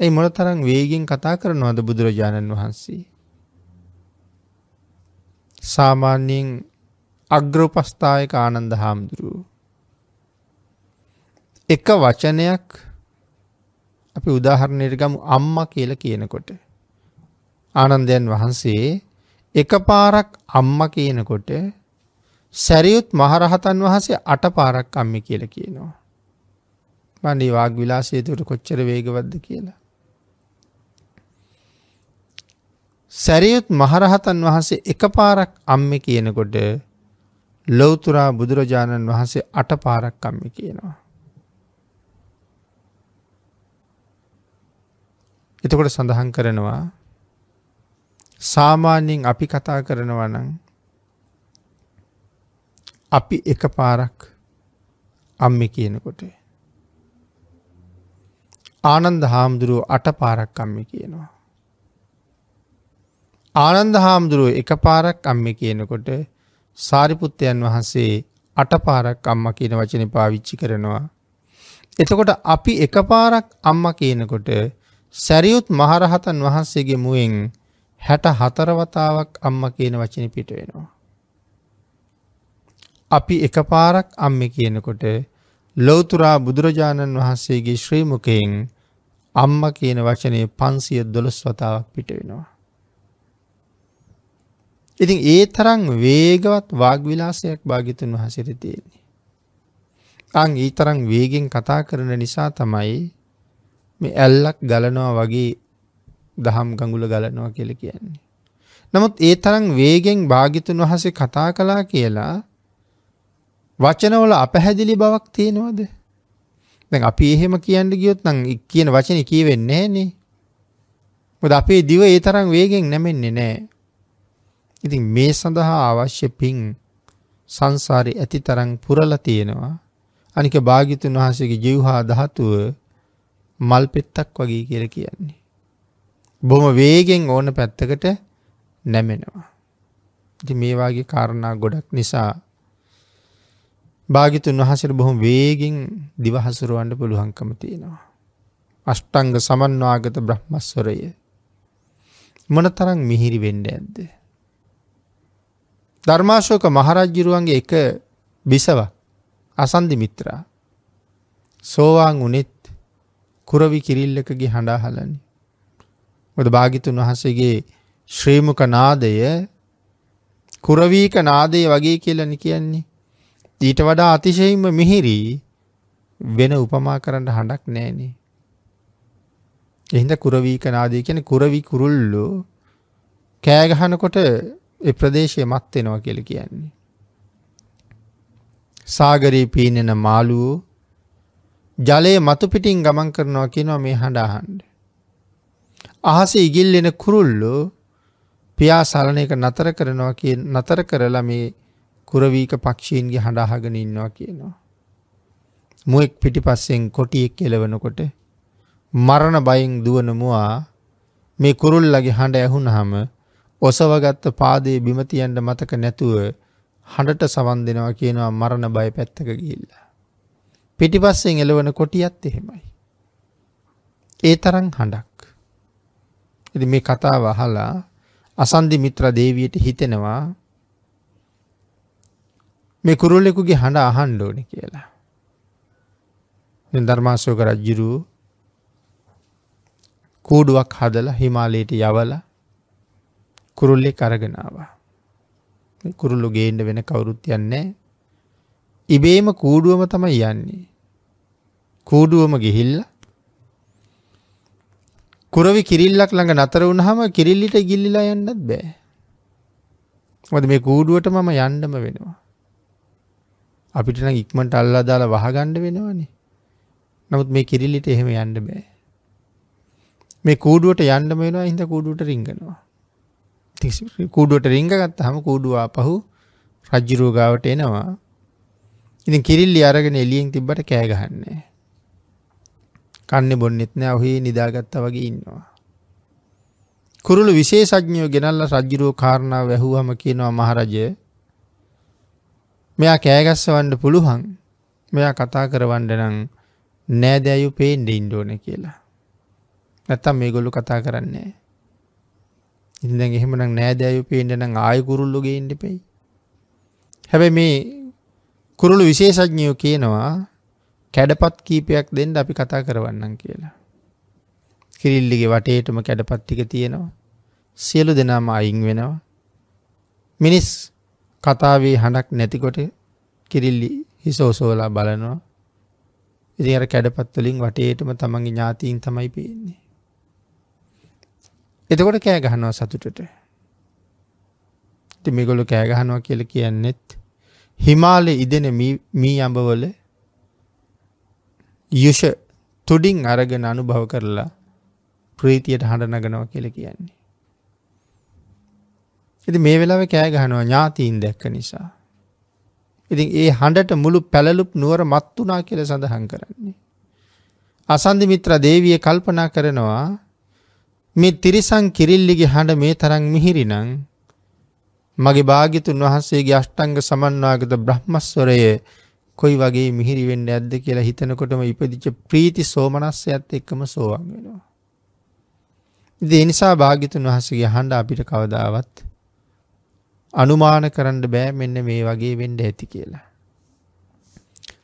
ඇයි මොන තරම් වේගෙන් කතා කරනවාද බුදුරජාණන් වහන්සේ. සාමාන්‍යයෙන් අග්‍රපස්ථායක ආනන්ද හාමුදුරුව. එක වචනයක් අපි උදාහරණයට ගමු අම්ම කියල කියනකොට. ආනන්දයන් වහන්සේ එක පාරක් අම්ම කියනකොට සැරියුත් මහරහතන් වහසේ අට පාරක් අම්මි කියල කියනවා. මන්ඩි වාග විලාසේතුට කොච්චර වේගවද්ද කියලා. සැරියුත් මහරහතන් වහන්සේ එක පාරක් අම්ම කියනකොට ලොවතුරා බුදුරජාණන් වහන්සේ අට පාරක් අම්ම කියනවා. එතකොට සඳහන් කරනවා සාමාන්‍යයෙන් අපි කතා කරනවා නම් අපි එක පාරක් අම්මි කියනකොට. ආනන්ද හාමුදුරුව අට පාරක් අම්මි කියනවා. ආනන්ද හාමුදුරුව එක පාරක් අම්ම කියනකොට සාරිපුත්තයන් වහන්සේ අට පාරක් අම්ම කියන වචන පාවිච්චි කරනවා. එතකොට අපි එක පාරක් අම්ම කියනකොට සැරියුත් මහරහතන් වහන්සේගේ මුවෙන් හැට හතරවතාවක් අම්ම කියන වචන පිට වෙනවා. අපි එක පාරක් අම්ම කියනකොට ලෝතුරා බුදුරජාණන් වහන්සේගේ ශ්‍රීමුකයෙන් අම්ම කියන වචනය පන්සිය දොළොස් වතාවක් පිට වෙනවා. ඉතින් ඒ තරං වේගවත් වාග්විලාසයක් භාගිතුන් වහසර තියෙන්නේ. අං ඒ තරං වේගෙන් කතා කරන නිසා තමයි මේ ඇල්ලක් ගලනවා වගේ දහම් ගඟුල ගලනවා කියල කියන්නේ. නමුත් ඒ තරං වේගෙන් භාගිතුන් වහසේ කතා කලා කියලා වචනවල අපහැදිලි බවක් තියෙනවද. දැන් අපි එහෙම කියන්න ගියොත් නං කියන වචන කියවෙන්නේ නේ. මොද අපේ දිව ඒ තරම් වේගෙන් නැමෙන්නේ නෑ. ඉතින් මේ සඳහා අවශ්‍ය පින් සංසාරි ඇති තරං පුරල තියෙනවා. අනික භාගිතුන් වහසගේ ජිව්හා දහතුව මල් පෙත්තක් වගේ කියල කියන්නේ. බොම වේගෙන් ඕන පැත්තකට නැමෙනවා. ඉති මේවාගේ කාරණා ගොඩක් නිසා භාගිතුන් වහසට බොහොම වේගෙන් දිවහසුරුවන්ට පුළුවන්කම තියෙනවා. අෂ්ටංග සමන්වාගත බ්‍රහ්මස්වරය මොන තරං මිහිරි වෙන්ඩ ඇද්ද. ධර්මාශෝක මහරජ්ජිරුවන්ගේ එක බිසවක් අසන්ධි මිත්‍රා සෝවාන් උනෙත් කුරවි කිරිල්ලකගේ හඬා හලනි. මොද භාගිතුන් වහසගේ ශ්‍රීමක නාදය කුරවීක නාදය වගේ කියලනි කියන්නේ. ඊට වඩා අතිශයින්ම මිහිරී වෙන උපමා කරන්න හඬක් නෑනේ. එහින්ද කුරවී කනාදී කියන කුරවි කුරුල්ලු කෑගහනකොට එ ප්‍රදේශය මත් වෙනවා කියල කියන්නේ. සාගරී පීනෙන මාළුවෝ ජලයේ මතු පිටින් ගමන් කරනවා කියනවා මේ හඬ අහන්ඩ. අහස ඉගිල්ලෙන කුරුල්ලු පියා සලන එක නතර කරනවා කිය නතර කරලා මේ කුරවීක පක්ෂීන්ගේ හඬාහගෙන ඉන්නවා කියනවා. මුවෙක් පිටිපස්සෙන් කොටියෙක් කෙලවනකොට මරණ බයින් දුවන මුවා මේ කුරුල්ලගේ හඬ ඇහුනහම ඔසවගත්ත පාදයේ බිමතියන්ට මතක නැතුව හඬට සවන් දෙනවා කියනවා මරණ බය පැත්තක ගිල්ලා. පිටිපස්සෙන් එලවන කොටියත් එහෙමයි. ඒ තරන් හඬක්. එති මේ කතාව අහලා අසන්ධි මිත්‍ර දේවියට හිතෙනවා මේ කුරුල්ලෙකුගේ හඬ අහන්ඩෝන කියලා. ධර්මාශෝක රජ්ජුරු කූඩුවක් හදල හිමාලයට යවල කුරුල්ලෙ කරගෙනවා. කුරුල්ලු ගේන්ඩ වෙන කවුරුත් යන්නේ ඉබේම කූඩුවම තමයි යන්නේ. කූඩුවම ගිහිල්ල කුරවි කිරිල්ලක් ළඟ නතර වුණහම කිරිල්ලිට ගිල්ලිලා යන්නත් බෑ. මොද මේ කූඩුවට මම යන්නම වෙනවා. අපිට නම් ඉක්මට අල්ලා දාලා වහගණ්ඩ වෙනවනේ. නමුත් මේ කිරිල්ලිට එහෙම යන්න බෑ. මේ කූඩුවට යන්න වෙනවා හිද කූඩුවට රිංගනවා. කූඩුවට රිංග ගත්ත හම කූඩුවා පහු රජ්ජිරෝගාවට එනවා. ඉතින් කිරිල්ලි අරගෙන එලියෙන් තිබ්බට කෑගහන්නේ. කන්න බොන්නෙත් නෑ ඔහේ නිදාගත්ත වගේ ඉන්නවා. කුරුළු විශේෂඥයෝ ගෙනල්ල රජ්ජිරෝ කාරණාව වැැහුවම කියනවා මහරජය මෙයා කෑගස්ස වන්ඩ පුළුවන් මෙයා කතා කරවන්ඩ නං නෑදෑයු පේන්ඩ ඉන්ඩෝන කියලා. නැත්තම් මේ ගොල්ලු කතා කරන්නේ. ඉඳ එහෙමන නෑදෑයු පේන්ඩ නං ආය කුරුල්ලුගේ ඉන්ඩිපෙයි. හැබැ මේ කුරුළු විශේෂඥයෝ කියනවා කැඩපත් කීපයක් දෙන්න අපි කතා කරවන්නම් කියලා. කිරිල්ලිගේ වටේටම කැඩපත්ටික තියෙනවා. සියලු දෙනාම අයින් වෙනවා. මිනිස් කතාවේ හඬක් නැතිකොට කිරිල්ලි හිසෝසෝලා බලනවා. ඉති අර කැඩපත්වලින් වටේටම තමන්ගේ ඥාතීන් තමයි පේන්නේ. එතකොට කෑ ගහනවා සතුටට. ති මෙගොලු කෑගහනවා කියල කියන්නෙත් හිමාලෙ ඉදෙන මී අඹවල යුෂ තුඩින් අරගෙන අනුභව කරලා ප්‍රීතියට හඬ නගනව කියල කියන්නේ. ඉති මේ වෙලාව කෑ ගහනවා ඥාතීන් දැක්ක නිසා. ඉතින් ඒ හඬට මුළු පැළලුප් නුවර මත්තුනා කියල සඳහන් කරන්නේ. අසන්ධි මිත්‍ර දේවිය කල්පනා කරනවා මේ තිරිසං කිරිල්ලිගේ හඬ මේ තරං මිහිරිනං මගේ භාගිතුන් වහන්සේගේ අෂ්ටංග සමන්වාගත බ්‍රහ්මස්වරය කොයි වගේ මිහිරි වෙන්න ඇද්ද කියලා හිතනකොටම ඉපදිච්ච ප්‍රීති සෝමනස්සයත් එක්කම සෝවන් වෙනවා. ඒ නිසා භාගිතුන් වහසගේ හඬ අපිට කවදාවත් අනුමාන කරන්න බෑ මෙන්න මේ වගේ වෙන්ඩ ඇති කියලා.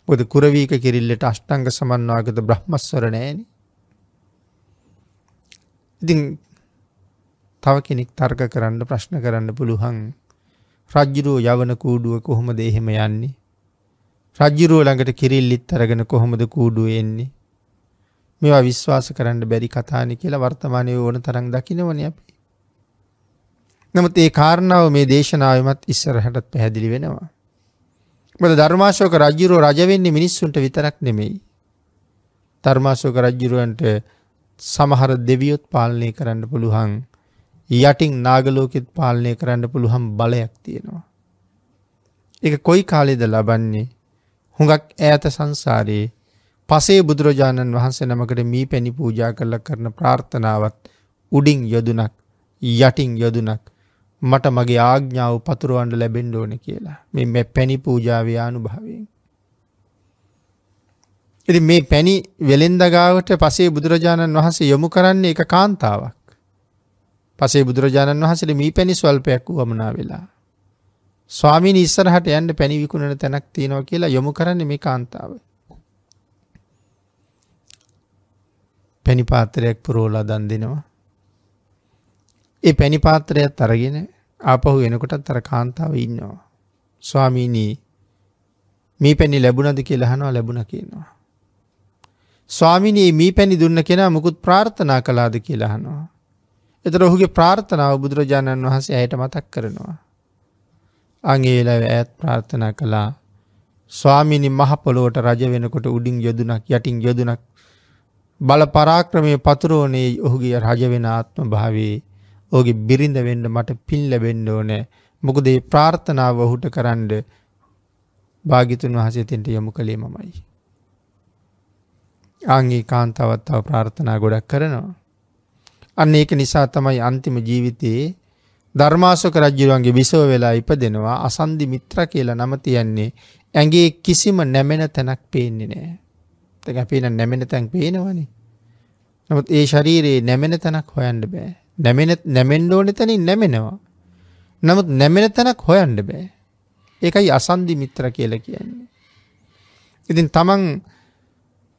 බොද කුරවීක කිරිල්ලට අෂ්ටංග සමන්වාගත බ්‍රහ්මස්වර නෑන. ඉතින් තව කෙනෙක් තර්ක කරන්න ප්‍රශ්න කරන්න පුළුවන් රජ්ජුරුව යවන කූඩුව කොහොම දේහෙම යන්නේ. රජ්ජුරුව ළඟට කිරිල්ලිත් අරගෙන කොහොමද කූඩුව එන්නේ. මේවා විශ්වාස කරන්න බැරි කතානි කියලා වර්තමානය ඕන තරම් දකිනවන අපි. නමුත් ඒ කාරණාව මේ දේශනාවමත් ඉස්සරහටත් පැහැදිලි වෙනවා. මොද ධර්මාශෝක රජ්ජුරුව රජවෙන්නේ මිනිස්සුන්ට විතරක් නෙමෙයි. ධර්මාශෝක රජ්ජුරුවන්ට සමහර දෙවියොත් පාලනය කරන්න පුළුවන් යටින් නාගලෝකෙත් පාලනය කරන්න පුළුහම් බලයක් තියෙනවා. එක කොයි කාලෙද ලබන්නේ හුඟක් ඈත සංසාරයේ පසේ බුදුරජාණන් වහන්සේ නමකට මී පැණි පූජා කරල කරන ප්‍රාර්ථනාවත් උඩින් යොදුනක් යටින් යොදුනක් මට මගේ ආග්ඥාව පතුරුවන්ඩ ලැබෙන්ඩ ඕන කියලා මේ මෙ පැණි පූජාවයානු භාවයෙන්. එති මේ පැණි වෙළෙන්දගාවට පසේ බුදුරජාණන් වහන්සේ යොමු කරන්නේ එක කාන්තාවක්. පසේ බුදුරජාණන් වහසට මී පැණි ස්වල්පයක් වමනා වෙලා. ස්වාමීන් ඉස්සරහට යන්න පැණි විකුණන තැනක් තියෙනවා කියලා යොමු කරන්නේ මේ කාන්තාව. පැණිපාත්‍රයක් පුරෝලා දන් දෙනවා. ඒ පැණිපාත්‍රයක් අරගෙන ආපහු එනකොටත් අර කාන්තාව ඉන්නවා. ස්වාමීනී මේ පැණි ලැබුණද කියලා අහනවා ලැබුණ කියනවා. ස්වාමිනී මී පැණි දුන්න කෙනා මුකුත් ප්‍රාර්ථනා කලාද කියලාහනවා. එතර ඔහුගේ ප්‍රාර්ථනාව බුදුරජාණන් වහන්සේ ඇයට මතක් කරනවා. අංගේල ඇත් ප්‍රාර්ථනා කළා ස්වාමිනි මහපොලෝට රජ වෙනකොට උඩින් යොදුනක් යටින් යොදුනක් බල පරාක්‍රමය පතුරෝනේ ඔහුගේ රජ වෙන ආත්ම භාවේ ඕගේ බිරිඳ වෙන්න මට පින් ලැබෙන්න ඕනෑ මොකද ඒ ප්‍රාර්ථනාව ඔහුට කරන්න භාගිතුන් වහසේ තෙන්ට යොමු කළේ මමයි. ආංගේ කාන්තාවත්තාව ප්‍රාර්ථනා ගොඩක් කරනවා. අන්න ඒක නිසා තමයි අන්තිම ජීවිතයේ ධර්මාසක රජ්ජුරුවන්ගේ විසව වෙලා ඉප දෙනවා අසන්දි මිත්‍ර කියලා නම තියන්නේ ඇගේ කිසිම නැමෙන තැනක් පේන්නේ නෑ. තැක අපේන නැමෙන තැන් පේනවනේ. නමුත් ඒ ශරීරයේ නැමෙන තැනක් හොයන්න බෑ. නැමෙන නැමෙන්ඩ ඕන තැනින් නැමෙනවා. නමුත් නැමෙන තැනක් හොයන්ඩ බෑ. ඒකයි අසන්දි මිත්‍ර කියල කියන්නේ. ඉතින් තමන්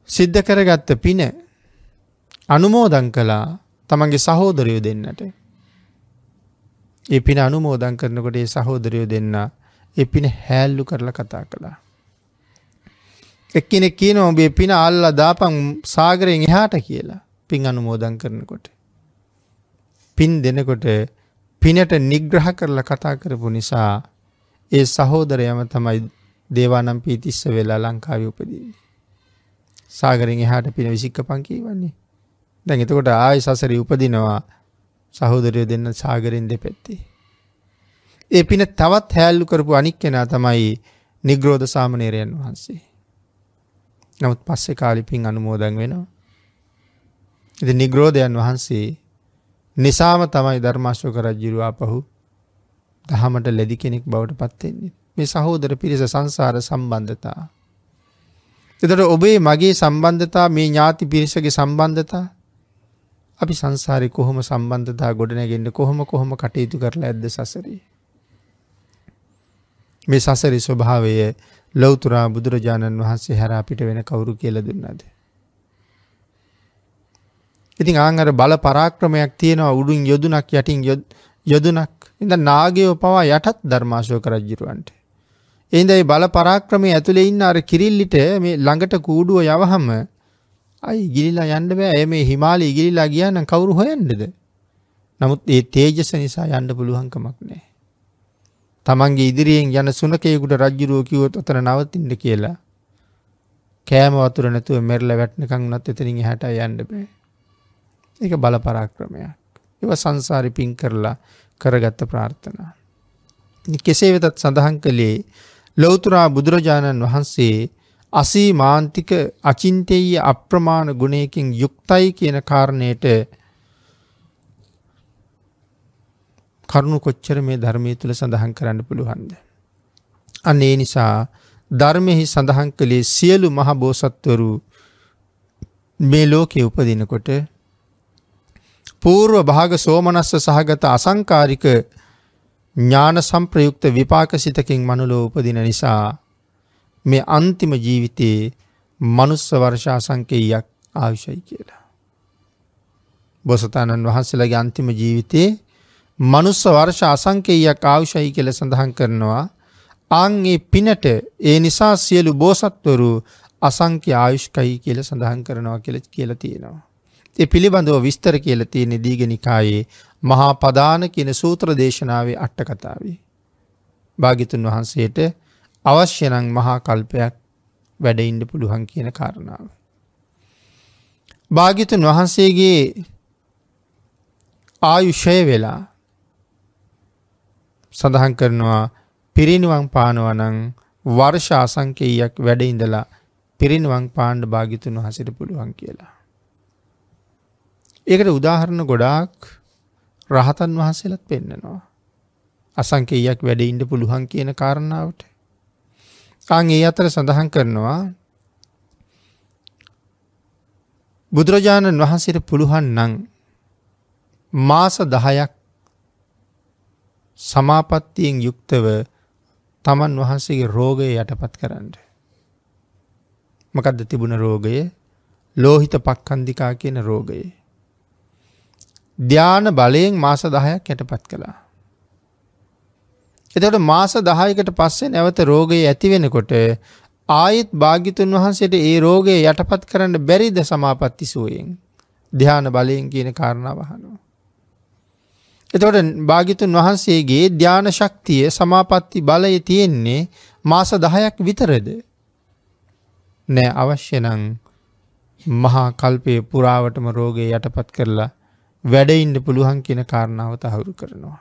සිද්ධ කරගත්ත පින අනුමෝදන් කලා තමන්ගේ සහෝදරයෝ දෙන්නට. ඒ පින අනුමෝදන් කරනකොට ඒ සහෝදරයෝ දෙන්න ඒ පින හැල්ලු කරලා කතා කළා. එක්කෙනෙක් කියන ඔබේ පින අල්ලා දාපන් සාගරයෙන් එහාට කියලා පින් අනුමෝදන් කරනකොට. පින් දෙනකොට පිනට නිග්‍රහ කරලා කතා කරපු නිසා ඒ සහෝදරයම තමයි දේවානම් පීතිස්ස වෙලා ලංකාව උපදන්නේ. සාගරින් එහාට පින විසික්ක පංකී වන්නේ. දැන් එතකොට ආය සසරි උපදිනවා සහෝදරයෝ දෙන්න සාගරින් දෙපැත්තේ. ඒ පින තවත් හැල්ලු කරපු අනික් කෙනා තමයි නිග්‍රෝධ සාමනේරයන් වහන්සේ. නමුත් පස්සෙ කාලිපින් අනුමෝදන් වෙනවා. ඉති නිග්‍රෝධයන් වහන්සේ නිසාම තමයි ධර්මාශෝක රජ්ජිරුවා පහු දහමට ලෙදි කෙනෙක් බවට පත්වෙන්නේ. මේ සහෝදර පිරිස සංසාර සම්බන්ධතා. එතට ඔබේ මගේ සම්බන්ධතා මේ ඥාති පිරිසගේ සම්බන්ධතා අපි සංසාරි කොහොම සම්බන්ධතා ගොඩනැගෙන්ට කොහොම කොහොම කටයුතු කරලා ඇද සසරී. මේ සසරි ස්වභාවය ලොවතුරා බුදුරජාණන් වහන්සේ හැර අපිට වෙන කවුරු කියල දුන්නද. ඉතින් ආංගර බල පරාක්‍රමයක් තියෙනවා උඩුන් යොදුනක් යටින් යොදුනක් ඉඳ නාගයෝ පවා යටත් ධර්මාශෝක රජ්ජිරුවන්ට. එහිදයි බල පරාක්‍රමය ඇතුළේ ඉන්න අර කිරිල්ලිට මේ ළඟට කූඩුව යවහම අයි ගිලිලා යන්න බෑ එ මේ හිමාලි ඉගිලිලා ගියාන කවුරු හොයන්ඩද. නමුත් ඒ තේජස නිසා යන්න පුළුවන්කමක් නෑ. තමන්ගේ ඉදිරියෙන් යන සුනකයකුට රජ්ජුරුව කිවොත් ඔතන නවතින්ට කියලා. කෑම වතුර නැතුව මෙරල වැට්නකං නත් එතනින් හැට යන්න බෑ. එක බල පරාක්‍රමයක්. ඒව සංසාරි පින් කරලා කරගත්ත ප්‍රාර්ථනා. කෙසේ වෙතත් සඳහන් කළේ ලොවතුරා බුදුරජාණන් වහන්සේ අසී මාන්තික අචින්තෙය අප්‍රමාණ ගුණයකින් යුක්තයි කියන කාරණයට කරුණු කොච්චර මේ ධර්මය තුළ සඳහන් කරන්න පුළුවන්ද. අන්න ඒ නිසා ධර්මයෙහි සඳහන් කළේ සියලු මහ බෝසත්වරු මේ ලෝකෙ උපදිනකොට පූර්ව භාග සෝමනස්ස සහගත අසංකාරික ඥාන සම්ප්‍රයුක්ත විපාක සිතකින් මනුලෝ උපදින නිසා මේ අන්තිම ජීවිතයේ මනුස්ස වර්ෂා සංකේයක් ආවිශයි කියලා. බොසතාණන් වහන්සේලගේ අන්තිම ජීවිතයේ මනුස්ස වර්ෂ අසංකේයක් ආවුෂයි කියල සඳහන් කරනවා අංගේ පිනට ඒ නිසා සියලු බෝසත්වරු අසංක්‍ය ආයුෂ්කයි කියල සඳහන් කරනවා කියල කියල තියෙනවා. ඒ පිළිබඳව විස්තර කියල තියෙන දීගනිකායේ මහා පදාන කියන සූත්‍ර දේශනාවේ අට්ට කතාවේ. භාගිතුන් වහන්සේට අවශ්‍යනං මහා කල්පයක් වැඩඉන්ඩ පුළුවන් කියන කාරණාව. භාගිතුන් වහන්සේගේ ආයුෂය වෙලා සඳහන් කරනවා පිරිනිවං පානුවනං වර්ෂ අසංකේයක් වැඩ ඉඳලා පිරිනිවං පාණ්ඩ භාගිතුන් හසිට පුළුවන් කියලා. ඒකට උදාහරණ ගොඩාක් රහතන් වහන්සේලත් පෙන්න්නනවා. අසංකේයක් වැඩ ඉන්ඩ පුළුවන් කියන කාරණාවට. අං ඒ අතර සඳහන් කරනවා බුදුරජාණන් වහන්සේට පුළුවන් නං මාස දහයක් සමාපත්තියෙන් යුක්තව තමන් වහන්සේගේ රෝගය යටපත් කරන්න. මකදද තිබුණ රෝගය ලෝහිත පක්කන්දිකා කියන රෝගයේ. ධ්‍යාන බලයෙන් මාස දහයක් යටපත් කළා. එතට මාස දහයකට පස්සේ නැවත රෝගය ඇතිවෙනකොට ආයෙත් භාගිතුන් වහන්සේට ඒ රෝගය යටපත් කරන්න බැරිද සමාපත්ති සුවයෙන් ධ්‍යාන බලයෙන් කියන කාරණාව අහනවා. එතකොට භාගිතුන් වහන්සේගේ ධ්‍යාන ශක්තිය සමාපatti බලය තියෙන්නේ මාස 10ක් විතරද? නෑ අවශ්‍ය නම් මහා කල්පයේ පුරාවටම රෝගය යටපත් කරලා වැඩ ඉන්න පුළුවන් කියන කාරණාව තහවුරු කරනවා.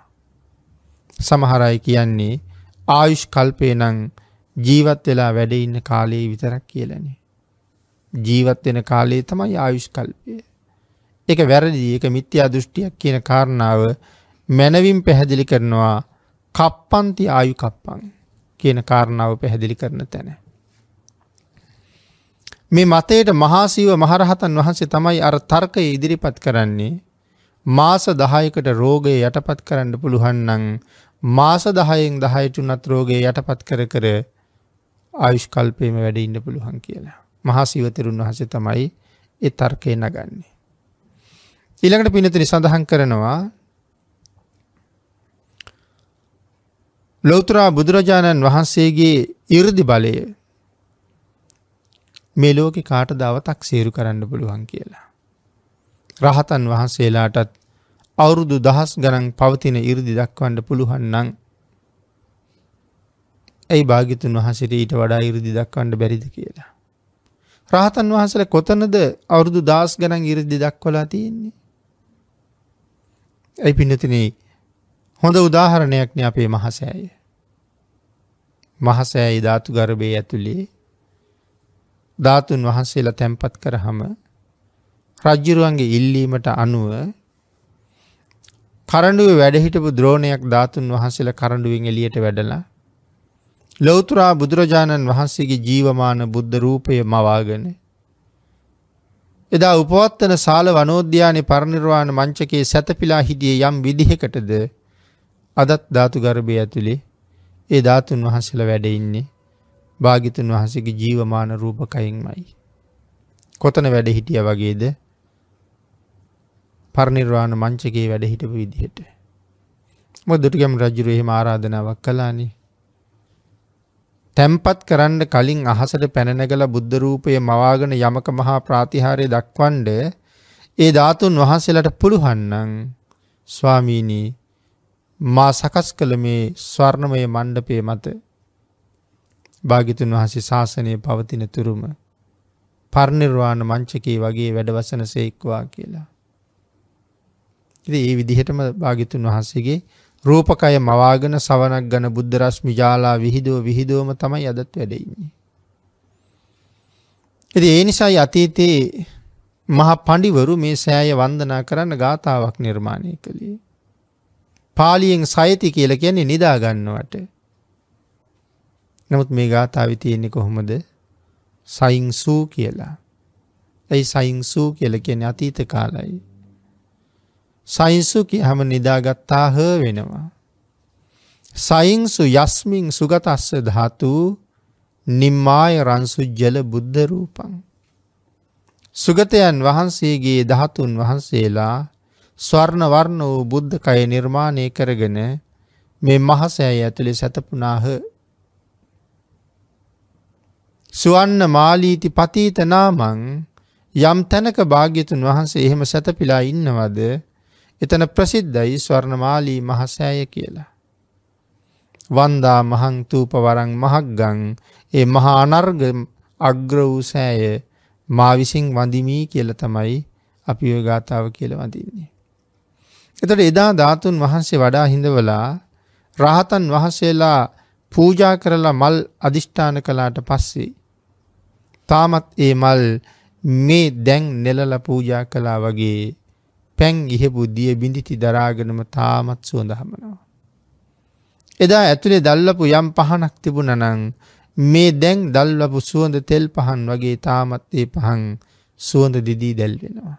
සමහර අය කියන්නේ ආයුෂ් කල්පේ නම් ජීවත් වෙලා වැඩ ඉන්න කාලේ විතරක් කියලානේ. ජීවත් වෙන කාලේ තමයි ආයුෂ් කල්පය. ඒක වැරදි. ඒක මිත්‍යා දෘෂ්ටියක් කියන කාරණාව මනවින් පැහැදිලි කරනවා කප්පන්ති ආයු කප්පන් කියන කාරණාව පැහැදිලි කරන තැන. මේ මතයට මහාසීව මහරහතන් වහන්සේ තමයි අර තර්කය ඉදිරිපත් කරන්නේ මාස දහයකට රෝගය යටපත් කරන්න පුළුවන්නන් මාස දහයෙන් දහයටුනත් රෝගය යටපත් කර කර ආයුෂ්කල්පයම වැඩ ඉන්න පුළුවන් කියලා. මහාසිවතරුන් වහස තමයි ඒ තර්කය නගන්නේ. ඊළඟට පිනතිරි සඳහන් කරනවා ලෝතුරා බුදුරජාණන් වහන්සේගේ ඉරදි බලය මේ ලෝකෙ කාට දවතක් සේරු කරන්න පුළුවන් කියලා. රහතන් වහන්සේලාටත් අවුරුදු දහස් ගණන් පවතින ඉරදි දක්වන්න පුළුවන් නං ඇයි භාගිතුන් වහසිට ඊට වඩා ඉරදි දක්වන්න බැරිද කියලා. රහතන් වහසල කොතනද අවුරුදු දස් ගණන් ඉරදි දක්වලා තියෙන්නේ. ඇයි පින්නතින හොඳ උදාහරණයක්න අපේ මහසෑය. මහසෑයි ධාතු ගර්භය ඇතුළේ ධාතුන් වහන්සේලා තැන්පත් කරහම රජ්ජුරුවන්ගේ ඉල්ලීමට අනුව කරඩුව වැඩහිටපු ද්‍රෝණයක් ධාතුන් වහන්සේලා කරඩුවෙන් එලියට වැඩලා ලෞතුරා බුදුරජාණන් වහන්සේගේ ජීවමාන බුද්ධ රූපය මවාගෙන. එදා උපවත්තන සාල වනෝද්‍යානය පරණිර්වාණ මංචකයේ සැතපිලා හිටිය යම් විදිහකටද අදත් ධාතු ගර්භය ඇතුළේ ඒ ධාතුන් වහන්සේල වැඩ ඉන්නේ භාගිතුන් වහසගේ ජීවමාන රූපකයින්මයි. කොතන වැඩ හිටිය වගේද පරණිර්වාණ මංචකයේ වැඩ හිටපු විදිහට. මොදටගම් රජුරු එහෙම ආරාධනාවක් කලානේ තැම්පත් කරන්න කලින් අහසට පැනනගල බුද්ධරූපය මවාගෙන යමක මහා ප්‍රාතිහාරය දක්වන්ඩ ඒ ධාතුන් වහන්සේලට පුළුහන්නං ස්වාමීණී මා සකස් කළ මේ ස්වර්ණමය මණ්ඩපය මත භාගිතුන් වහසේ ශාසනය පවතින තුරුම පර්නිර්වාණ මංචකේ වගේ වැඩවසන සේක්වා කියලා. ඉති ඒ විදිහටම භාගිතුන් වහන්සේගේ රූපකය මවාගෙන සවනක් ගන බුද්ධරශ්මි ජාලා විහිදුව විහිදුවම තමයි අදත් වැඩඉන්නේ. එති ඒ නිසායි අතීතයේ මහ පණ්ඩිවරු මේ සෑය වන්දනා කරන්න ගාථාවක් නිර්මාණය කළේ. පාලියෙන් සයති කියල කියන්නේ නිදාගන්නවට. නමුත් මේ ගාථාවි තියෙන්නේ කොහොමද සයිංසූ කියලා. ඇයි සයිංසූ කියල කියන අතීත කාලයි. සයින්සු කිය හම නිදාගත්තා හ වෙනවා. සයින්සු යස්මින් සුගතස්ස ධාතු නිම්මාය රන්සුජ්ජල බුද්ධ රූපං. සුගතයන් වහන්සේගේ ධාතුන් වහන්සේලා ස්වර්ණවර්ණ වූ බුද්ධකය නිර්මාණය කරගෙන මේ මහසෑය ඇතුළේ සැතපුනාහ සුවන්න මාලීති පතීත නාමං යම් තැනක භාග්‍යතුන් වහන්සේ එහෙම සැතපිලා ඉන්නවද එතන ප්‍රසිද්ධයි ස්වර්ණමාලී මහසෑය කියලා. වන්දා මහංතූප වරං මහක්ගං ඒ මහා අනර්ග අග්‍ර වූ සෑය මා විසින් වඳිමී කියල තමයි අපි ඔය ගාථාව කියල වඳින්නේ. එතට එදා ධාතුන් වහන්සේ වඩා හිඳවලා රහතන් වහන්සේලා පූජා කරලා මල් අධිෂ්ඨාන කලාට පස්සේ. තාමත් ඒ මල් මේ දැන් නෙලල පූජා කලා වගේ පැන් ඉහෙපු දිය බිඳිති දරාගෙනම තාමත් සුවඳ හමනවා. එදා ඇතුළේ දල්ලපු යම් පහනක් තිබුණ නං මේ දැන් දල්වපු සුවඳ තෙල් පහන් වගේ තාමත් ඒ පහන් සුවඳ දිදී දැල්වෙනවා.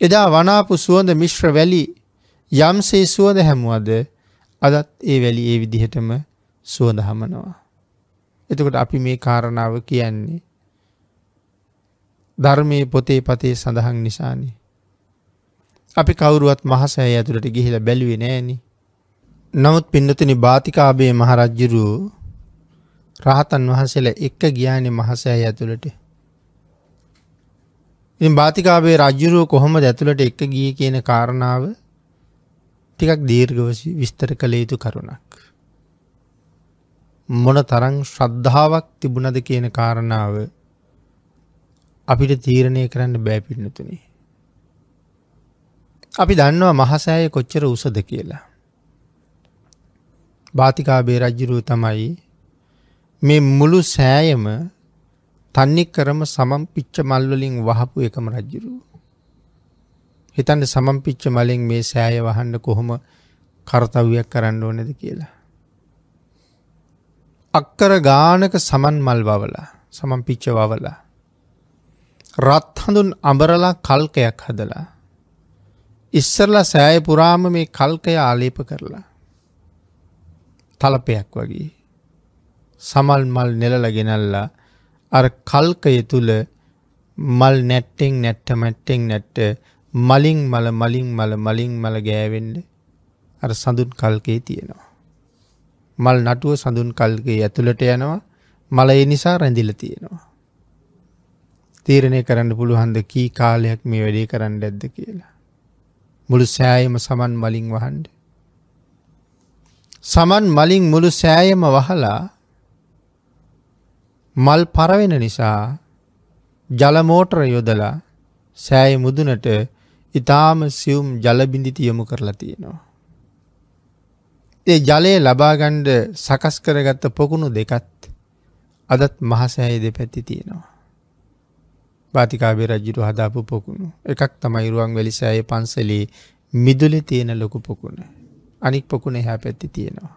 එදා වනාපු සුවඳ මිශ්‍ර වැලි යම්සේ සුවඳ හැමුවද අදත් ඒ වැලි ඒ විදිහටම සුවඳ හමනවා. එතකොට අපි මේ කාරණාව කියන්නේ ධර්මය පොතේ පතේ සඳහන් නිසානි. අපි කවුරුවත් මහසෑ ඇතුළට ගිහිල බැලුවේ නෑනි. නමුත් පින්නතුනි භාතිකාබේ මහරජ්ජුරු රහතන් වහන්සේල එක්ක ගියානෙ මහසෑය ඇතුළට. ඉ භාතිකාවේ රජ්ජුරුව කොහොම ඇතුළට එක්ක ගිය කියන කාරණාව ටිකක් දීර්ගව විස්තර කළ යුතු කරුණක්. මොන තරං ශ්‍රද්ධාවක් තිබුණද කියන කාරණාව අපිට තීරණය කරන්න බෑපින්නතුනේ. අපි දන්නවා මහසෑය කොච්චර උසද කියලා. භාතිකාබේ රජ්ජුරුව තමයි මේ මුළු සෑයම තන්නේ කරම සමම් පිච්ච මල්වලින් වහපු එකම රජ්ජුරුව. හිතන්ට සමම් පිච්ච මලින් මේ සෑය වහන්න කොහොම කර්තව්යක් කරන්න ඕනෙද කියලා. අක්කර ගානක සමන් මල් වවලා සමම් පිච්ච වවලා. රත් හඳුන් අඹරලා කල්කයක් හදලා. ඉස්සරලා සෑය පුරාම මේ කල්කය ආලේප කරලා. තලපයක් වගේ. සමල් මල් නෙලල ගෙනල්ලා අර කල්කය තුළ මල් නැට්ටෙන් නැට්ට මැට්ටෙන් නැට්ට මලින් මල මලින් මල මලින් මල ගෑවෙන්ඩ අර සඳුන් කල්කේ තියෙනවා. මල් නටුව සඳුන් කල්ගේ ඇතුළට යනවා මල ඒ නිසා රැඳිල තියෙනවා. තීරණය කරන්න පුළුහන්ද කී කාලයක් මේ වැඩේ කරන්න ඇද්ද කියලා. මුළු සෑයම සමන් මලින් වහන්ඩ. සමන් මලින් මුළු සෑයම වහලා මල් පරවෙන නිසා ජලමෝටර යොදලා සෑය මුදුනට ඉතාම සියුම් ජලබිඳිති යොමු කරලා තියෙනවා. ඒ ජලය ලබාගණ්ඩ සකස් කරගත්ත පොකුණු දෙකත් අදත් මහසෑය දෙ පැත්ති තියෙනවා. භාතිකාබේ රජ්ජුරු හදාපු පොකුණු එකක් තමයිරුවන් වැලිසෑය පන්සලේ මිදුලි තියෙන ලොකු පොකුණ අනික් පොකුණ එහැ පැත්ති තියෙනවා.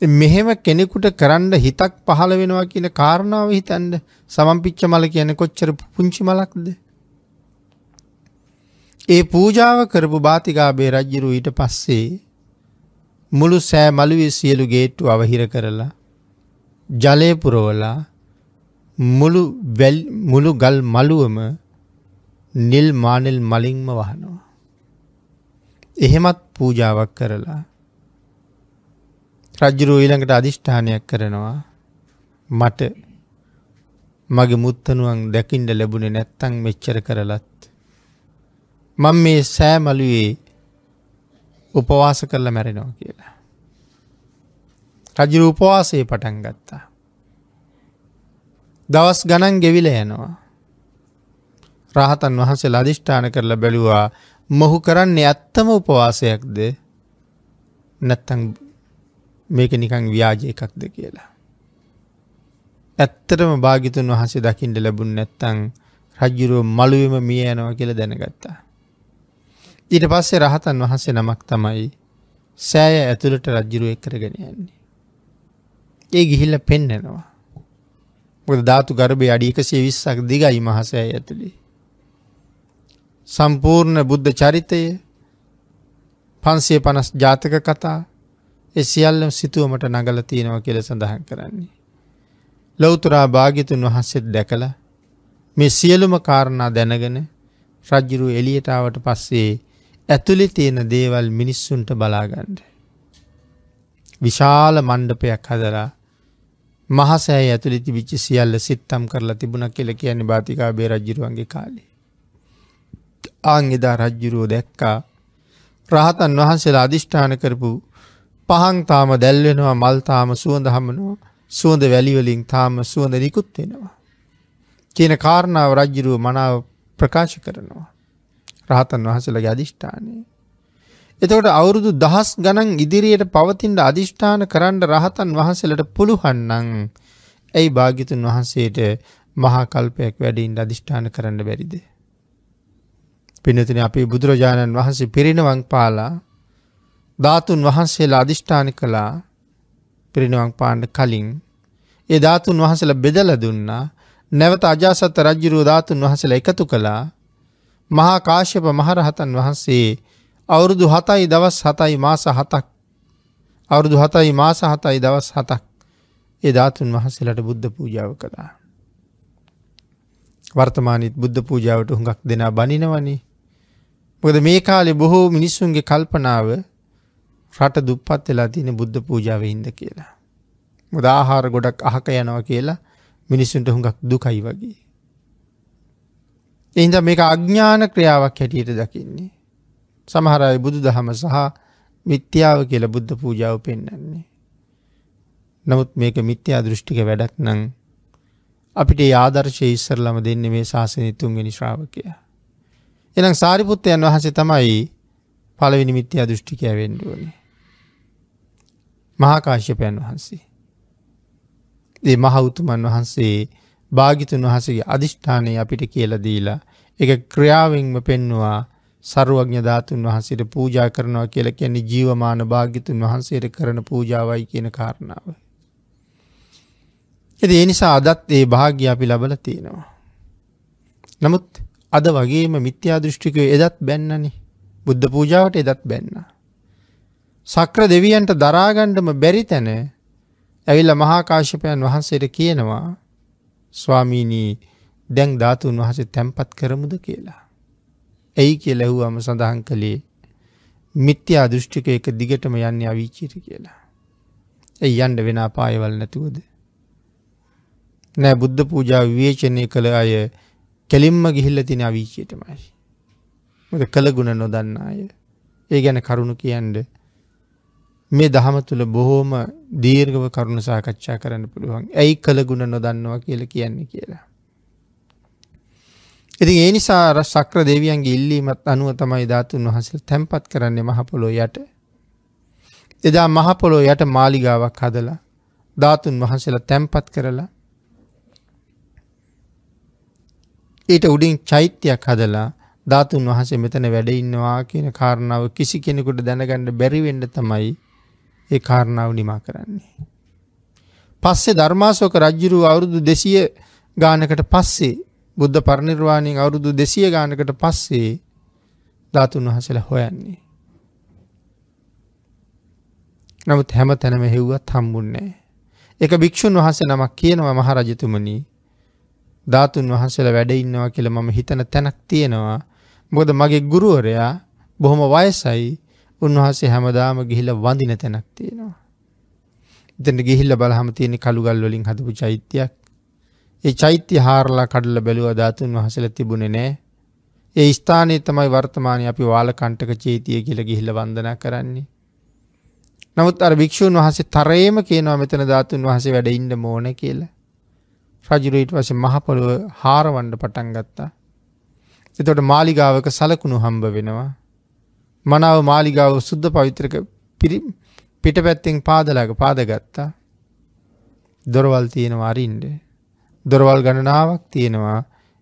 මෙහෙම කෙනෙකුට කරන්න හිතක් පහළ වෙනවා කියන කාරණාව හිතන්ඩ සමම්පිච්ච මල කියන කොච්චර පුංචි මලක්ද. ඒ පූජාව කරපු භාතිකාබේ රජ්ජිරු ඊට පස්සේ මුළු සෑ මළුවේ සියලු ගේට්ටු අවහිර කරලා ජලය පුරවලා මුළු මුළු ගල් මළුවම නිල් මානෙල් මලින්ම වහනවා. එහෙමත් පූජාවක් කරලා රජ්ජුරුව ඊළඟට අධිෂ්ඨානයක් කරනවා මට මගේ මුත්තනුවන් දැකින්ට ලැබුණේ නැත්තං මෙච්චර කරලත්. මං මේ සෑමලුවේ උපවාස කරලා මැරෙනවා කියලා. රජුරු උපවාසයේ පටන් ගත්තා. දවස් ගණන් ගෙවිල යනවා. රහතන් වහන්සේ ලධිෂ්ඨාන කරලා බැලුවා මොහු කරන්නේ ඇත්තම උපවාසයක්ද නැත්තං මේක නිකං ව්‍යාජ එකක්ද කියලා. ඇත්තටම භාගිතුන් වහසේ දකිින්ට ලැබුන් නැත්තං රජ්ජුරුව මළුවම මිය යනවා කියල දැනගත්තා. ඊට පස්සේ රහතන් වහන්සේ නමක් තමයි සෑය ඇතුළට රජ්ජුරුව එක්කරගෙන යන්නේ. ඒ ගිහිල්ල පෙන්නෙනවා. මොද ධාතු ගර්භය අඩිකසේ විස්සක් දිගයි මහසෑ ඇතුළේ. සම්පූර්ණ බුද්ධ චරිතය පන්සිය පනස් ජාතක කතා එ සියල්ලම සිතුවමට නගල තියෙනව කියල සඳහන් කරන්නේ. ලොවතුරා භාගිතුන් වහන්සෙත් දැකළ මේ සියලුම කාරණා දැනගෙන රජ්ජුරු එලියටාවට පස්සේ ඇතුළි තියෙන දේවල් මිනිස්සුන්ට බලාගන්ඩ. විශාල මණ්ඩපයක් හදලා මහසෑ ඇතුළි තිබිච්චි සියල්ල සිත්තම් කරලා තිබුණ කියල කියන්නේ භාතිකා බේ රජ්ජිරුවන්ගේ කාලේ. ආංගෙදා රජ්ජුරුවෝ දැක්කා රහතන් වහන්සේලා අධිෂ්ඨාන කරපු පහන් තාම දැල්වෙනවා මල් තාම සුවඳ හමනවා සුවඳ වැලිවලින් තාම සුවඳ නිකුත් වෙනවා. කියන කාරණාව රජ්ජිරුව මනාව ප්‍රකාශ කරනවා. රහතන් වහසලගේ අධිෂ්ඨානය. එතකොට අවුරුදු දහස් ගණන් ඉදිරියට පවතින්ට අධිෂ්ඨාන කරන්න රහතන් වහන්සලට පුළුහන්නං ඇයි භාගිතුන් වහන්සේට මහා කල්පයක් වැඩින්ට අධිෂ්ඨාන කරන්න බැරිද. පිනතින අපේ බුදුරජාණන් වහන්සේ පිරිනවං පාලා ධාතුන් වහන්සේලා අධිෂ්ඨාන කළා පිරිනිවන් පාණ්ඩ කලින් ඒ ධාතුන් වහසල බෙදල දුන්නා නැවත අජාසත රජ්ජුරුව ධාතුන් වහසල එකතු කළා මහා කාශ්‍යප මහරහතන් වහන්සේ අවුරුදු හතයි දවස් හතයි මාස හතක් අවුරුදු හතයි මාස හතයි දවස් හතක් ඒ ධාතුන් වහසලට බුද්ධ පූජාව කළා. වර්තමානිත් බුද්ධ පූජාවට හුඟක් දෙනා බනිනවනේ. මොකද මේ කාලෙ බොහෝ මිනිස්සුන්ගේ කල්පනාව රට දුප්පත් වෙලා තියෙන බුද්ධ පූජාව හින්ද කියලා. මුදාහාර ගොඩක් අහක යනවා කියලා මිනිස්සුන්ට හුඟක් දුකයි වගේ. එහින්ද මේක අඥ්ඥාන ක්‍රියාවක් හැටියට දකින්නේ. සමහරයි බුදු දහම සහ මිත්‍යාව කියල බුද්ධ පූජාව පෙන්න්නන්නේ. නමුත් මේක මිත්‍යා දෘෂ්ටික වැඩක් නං අපිට ආදර්ශය ඉස්සරලම දෙන්න මේ ශාසනය තුන්ගෙන ශ්‍රාවකය. එනම් සාරිපුත්තයන් වහසේ තමයි පලවිනි මිත්‍යා දෘෂ්ටිකය වෙන්ඩුවනේ. මහාකාශ්‍යපයන් වහන්සේ. ඒ මහෞතුමන් වහන්සේ භාගිතුන් වහසගේ අධිෂ්ඨානය අපිට කියල දීලා එක ක්‍රියාවෙන්ම පෙන්නවා සරුවඥ ධාතුන් වහන්සේට පූජා කරනවා කියල කියන්නේ ජීවමාන භාගිතුන් වහන්සේට කරන පූජාවයි කියන කාරණාව. එති ඒ නිසා අදත් ඒ භාග්‍ය අපි ලබල තියෙනවා. නමුත් අද වගේම මිත්‍යා දෘෂ්ටිකය එදත් බැන්නනි බුද්ධ පූජාවට එදත් බැන්න. සක්‍ර දෙවියන්ට දරාගණ්ඩම බැරි තැන ඇවිල්ල මහාකාශපයන් වහන්සේට කියනවා ස්වාමීනී දැන් ධාතුන් වහසේ තැන්පත් කරමුද කියලා. ඇයි කිය ලැහුවම සඳහන් කළේ මිත්‍යා දෘෂ්ටික එක දිගටම යන්න අවිචිට කියලා. ඇයි යන්ඩ වෙන පායවල් නැතුවද. නෑ බුද්ධ පූජා විවේචනය කළ අය කෙලින්ම ගිහිල්ල තින අවිචයටමයි. මද කළගුණ නොදන්න අය. ඒ ගැන කරුණු කියන්ඩ මේ දහම තුළ බොහෝම දීර්ගව කරුණු සාකච්ඡා කරන්න පුළුවන් ඇයි කළගුණ නොදන්නවා කියල කියන්නේ කියලා. ඉති ඒ නිසා සක්‍ර දෙවියන්ගේ ඉල්ලීමත් අනුව තමයි ධාතුන් වහසල් තැන්පත් කරන්නේ මහපොලෝ යට. එදා මහපොලෝ යට මාලිගාවක් හදලා ධාතුන් වහන්සේලා තැන්පත් කරලා ඊට උඩින් චෛත්‍යයක් හදලා ධාතුන් වහසේ මෙතන වැඩඉන්නවා කියන කාරණාව කිසි කෙනෙකුට දැනගන්න බැරිවෙන්ඩ තමයි ඒ කාරණාව නිමා කරන්නේ. පස්සේ ධර්මාසෝක රජ්ජුරු අවුරුදු දෙසිය ගානකට පස්සේ බුද්ධ පරණිර්වාණයෙන් අවුරුදු දෙසිය ගානකට පස්සේ ධාතුන් වහසල හොයන්නේ. නමුත් හැම තැනම හෙව්වත් හම්බුන්නේ. එක භික්‍ෂූන් වහස නමක් කියනවා මහරජතුමනී ධාතුන් වහන්සේලා වැඩ ඉන්නවා කියල මම හිතන තැනක් තියෙනවා මොද මගේ ගුරුවරයා බොහොම වයසයි උන්වහන්සේ හැමදාම ගිහිල වඳින තැනක් තියෙනවා. එතට ගිහිල්ල බලහම තියෙන කළුගල් වලින් හදපු චෛත්‍යයක් ඒ චෛත්‍ය හාරලා කඩල බැලුව ධාතුන් වහසල තිබුණේ නෑ ඒ ස්ථානයේ තමයි වර්තමානය අපි වාල කණ්ටක චේතිය කියල ගිහිල්ල වන්දනා කරන්නේ. නමුත් අර භික්‍ෂූන් වහසේ තරේම කියනවා මෙතන ධාතුන් වහසේ වැඩ ඉන්න මෝන කියලා. රජුරඊට වස මහපොළුව හාරවණ්ඩ පටන් ගත්තා. එතොට මාලිගාවක සලකුණු හම්බ වෙනවා. මනාව මාලිගාව සුද්ධ පවිත්‍රක පිරි පිට පැත්තෙන් පාදලක පාදගත්තා. දොරවල් තියෙනවා අරින්ඩ. දොරවල් ගණනාවක් තියෙනවා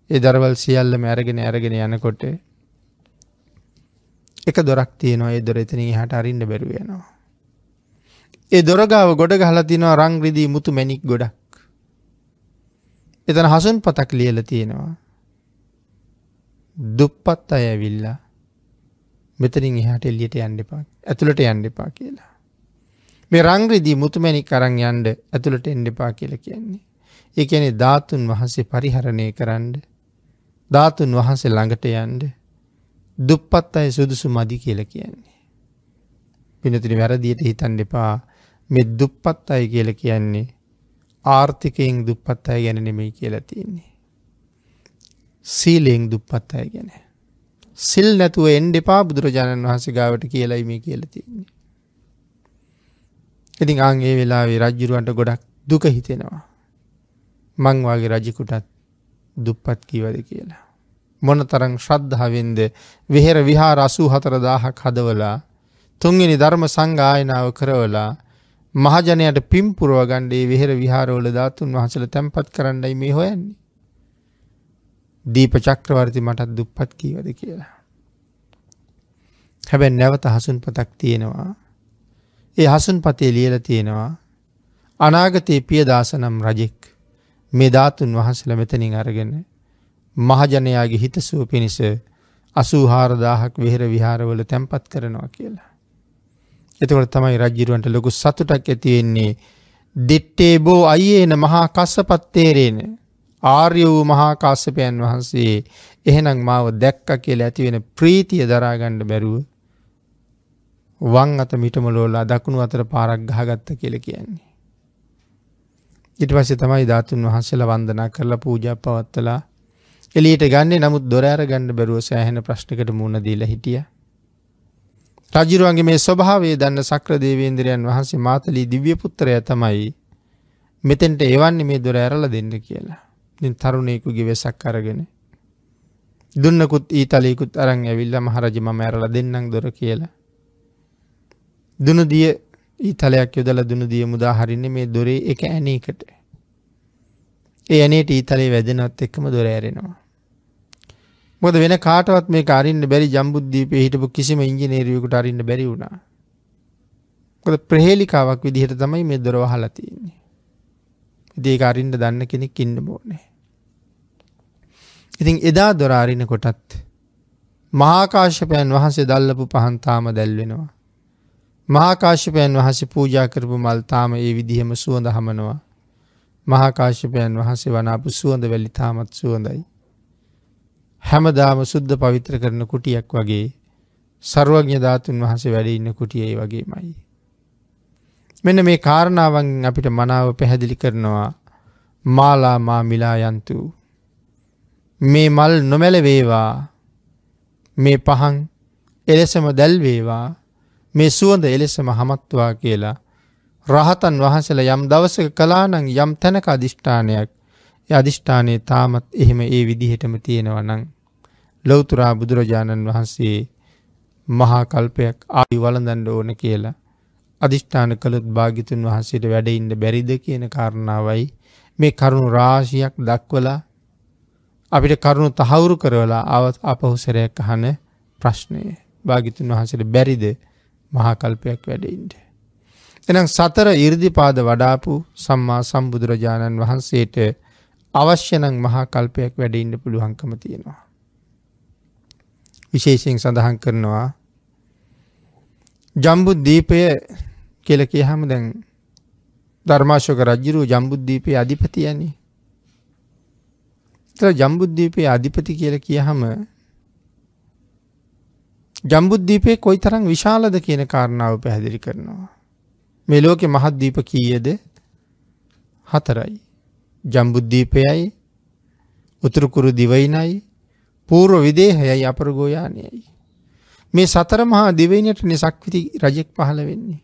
ඒ දරවල් සියල්ලම ඇරගෙන ඇරගෙන යනකොට එක දොරක් තියෙනවා ඒ දොර එතන හට අරින්ඩ බැරුවයනවා. ඒ දොරගාව ගොඩ ගහලතිනවා රංග්‍රදී මුතු මැනික් ගොඩක්. එතන හසුන් පතක් ලියල තියෙනවා. දුප්පත් අය ඇවිල්ලා මෙතරින් එහට එල්ලියට යන්ඩපා ඇතුළට යන්ඩපා කියලා. මේ රංග්‍රදී මුතුමැනි කරං යන්ඩ ඇතුළට එන්ඩපා කියල කියන්නේ. ඒකැනෙ ධාතුන් වහන්සේ පරිහරණය කරන්න ධාතුන් වහන්සේ ළඟට යන්ඩ දුප්පත් අය සුදුසු මදි කියල කියන්නේ. පිනතිරි වැරදියට හිතන් එපා මෙ දුප්පත් අය කියල කියන්නේ ආර්ථිකයෙන් දුප්පත් අය ගැන නෙමෙයි කියලා තියන්නේ. සීලයෙන් දුප්පත් අය ගැන. සිල් නැතුව එන්ඩ එපා බුදුරජාණන් වහස ගාවට කියලයි මේ කියල තින්නේ. ඉතින් අන්ගේ වෙලාවේ රජ්ජුරුවන්ට ගොඩක් දුක හිතෙනවා. මංවාගේ රජකුටත් දුප්පත් කීවද කියලා. මොන තරං ශ්‍රද්ධාවෙන්ද වෙහෙර විහාර අසූ හතරදාහක් හදවලා තුන්ගෙන ධර්ම සංගායනාව කරවලා මහජනයට පිම්පුරුව ගණ්ඩේ වෙහෙර විහාරෝල ධාතුන් වහසල තැන්පත් කරන්නයි මේ හොයන්නේ. දීප චක්‍රවර්ති මටත් දුප්පත් කීවද කියලා. හැබැ නැවත හසුන් පතක් තියෙනවා. ඒ හසුන් පතේ ලියල තියෙනවා අනාගතයේ පියදාසනම් රජෙක් මේ ධාතුන් වහන්සල මෙතනින් අරගෙන මහජනයාගේ හිතසුව පිණිස අසූහාරදාහක් වෙහෙර විහාරවල තැන්පත් කරනවා කියලා. එතකොට තමයි රජ්ජිරුවන්ට ලොකු සතුටක් ඇතිවෙන්නේ දෙට්ටේ බෝ අයේන මහා කස්සපත්තේරේන ආර්ය වූ මහා කාස්සපයන් වහන්සේ එහෙනම් මාව දැක්ක කියල ඇතිවෙන ප්‍රීතිය දරාගණ්ඩ බැරුව වං අත මිටමලෝලා දකුණු අතර පාරක් ගහගත්ත කියල කියන්නේ. ඉට පස්සේ තමයි ධාතුන් වහන්සේල වන්දනා කරලා පූජා පවත්තලා එලියට ගන්නේ නමුත් දොරෑර ගණ්ඩ බැරුව සෑහෙන ප්‍රශ්නකට මුණ දීල හිටිය. රජරුවන්ගේ මේ ස්වභාවේ දන්න සක්‍ර දේවේන්ද්‍රයන් වහන්සේ මාතලී දිව්‍ය පුත්තරය තමයි මෙතෙන්ට එවන්නේ මේ දොර ඇරල දෙන්න කියලා. ඉතින් තරුණයෙකුගේ වෙසක් අරගෙන දුන්නකුත් ඊතලයකුත් අරන් ඇවිල්ල මහරජ මම ඇරලා දෙන්නම් දොර කියලා. දුනුදිය ඊතලයක් යොදල දුනුදිය මුදා හරින්නේ මේ දොරේ එක ඇනේකට. ඒ ඇනේට ඊතලේ වැදනත් එක්කම දොර ඇරෙනවා. මොද වෙන කාටවත් මේ අරින්න බැරි ජම්බුද්ධීපය හිටපු කිසිම ඉංජිනේරියකුට අරින්න බැරි වුණා. කොද ප්‍රහේලිකාවක් විදිහට තමයි මේ දොරව හලතින්නේ. දේක අරින්ට දන්න කෙනෙක් ඉන්න බෝනේ. ඉතින් එදා දොරාරින කොටත් මහාකාශ්‍යපයන් වහන්සේ දල්ලපු පහන්තාම දැල්වෙනවා. මහාකාශ්‍යපයන් වහස පූජා කරපු මල්තාම ඒ විදිහම සුවඳ හමනවා. මහාකාශ්‍යපයන් වහන්සේ වනාපු සුවඳ වැලි තාමත් සුවඳයි. හැමදාම සුද්ධ පවිත්‍ර කරන කුටියක් වගේ සරුවඥ ධාතුන් වහසේ වැඩ ඉන්න කුටියයි වගේමයි. මෙන්න මේ කාරණාවන් අපිට මනාව පැහැදිලි කරනවා මාලා මා මිලා යන්තු. මේ මල් නොමැල වේවා මේ පහන් එලෙසම දැල්වේවා මේ සුවඳ එලෙසම හමත්වා කියලා රහතන් වහන්සල යම් දවසක කලානං යම් තැනක අධිෂ්ඨානයක් අධිෂ්ඨානය තාමත් එහෙම ඒ විදිහටම තියෙනවනං ලොවතුරා බුදුරජාණන් වහන්සේ මහා කල්පයක් ආයු වලඳන්ඩ ඕන කියලා අධිෂ්ඨාන කළොත් භාගිතුන් වහන්සේට වැඩඉන්න බැරිද කියන කාරණාවයි මේ කරුණු රාශියක් දක්වලා අපිට කරුණු තහවුරු කරවලා අවත් අපහුසරයක් අහන ප්‍රශ්නය. භාගිතුන් වහන්සට බැරිද? මහාකල්පයක් වැඩඉන්ට. එනම් සතර ඉර්දිපාද වඩාපු සම්මා සම්බුදුරජාණන් වහන්සේට අවශ්‍යනං මහා කල්පයක් වැඩඉන්න පුළුවන්කම තියෙනවා. විශේෂයෙන් සඳහන් කරනවා ජම්බුද්දීපය කියල කිය හම දැන් ධර්මාශෝක රජ්ජුරුව ජම්බුද්දීපය අධිපතියන්නේ තර ජම්බුද්දීපය අධිපති කියල කිය හම ජම්බුද්දීපය කොයි තරම් විශාලද කියන කාරණාව පැහැදිලි කරනවා. මේ ලෝකෙ මහත්දීප කීයද හතරයි. ජම්බුද්දීපයයි උතුරුකුරු දිවයිනයි පූර්ව විදේහයයි අපරගෝයානයයි. මේ සතර මහා දිවයිනයට නිසක්විති රජෙක් පහළ වෙන්නේ.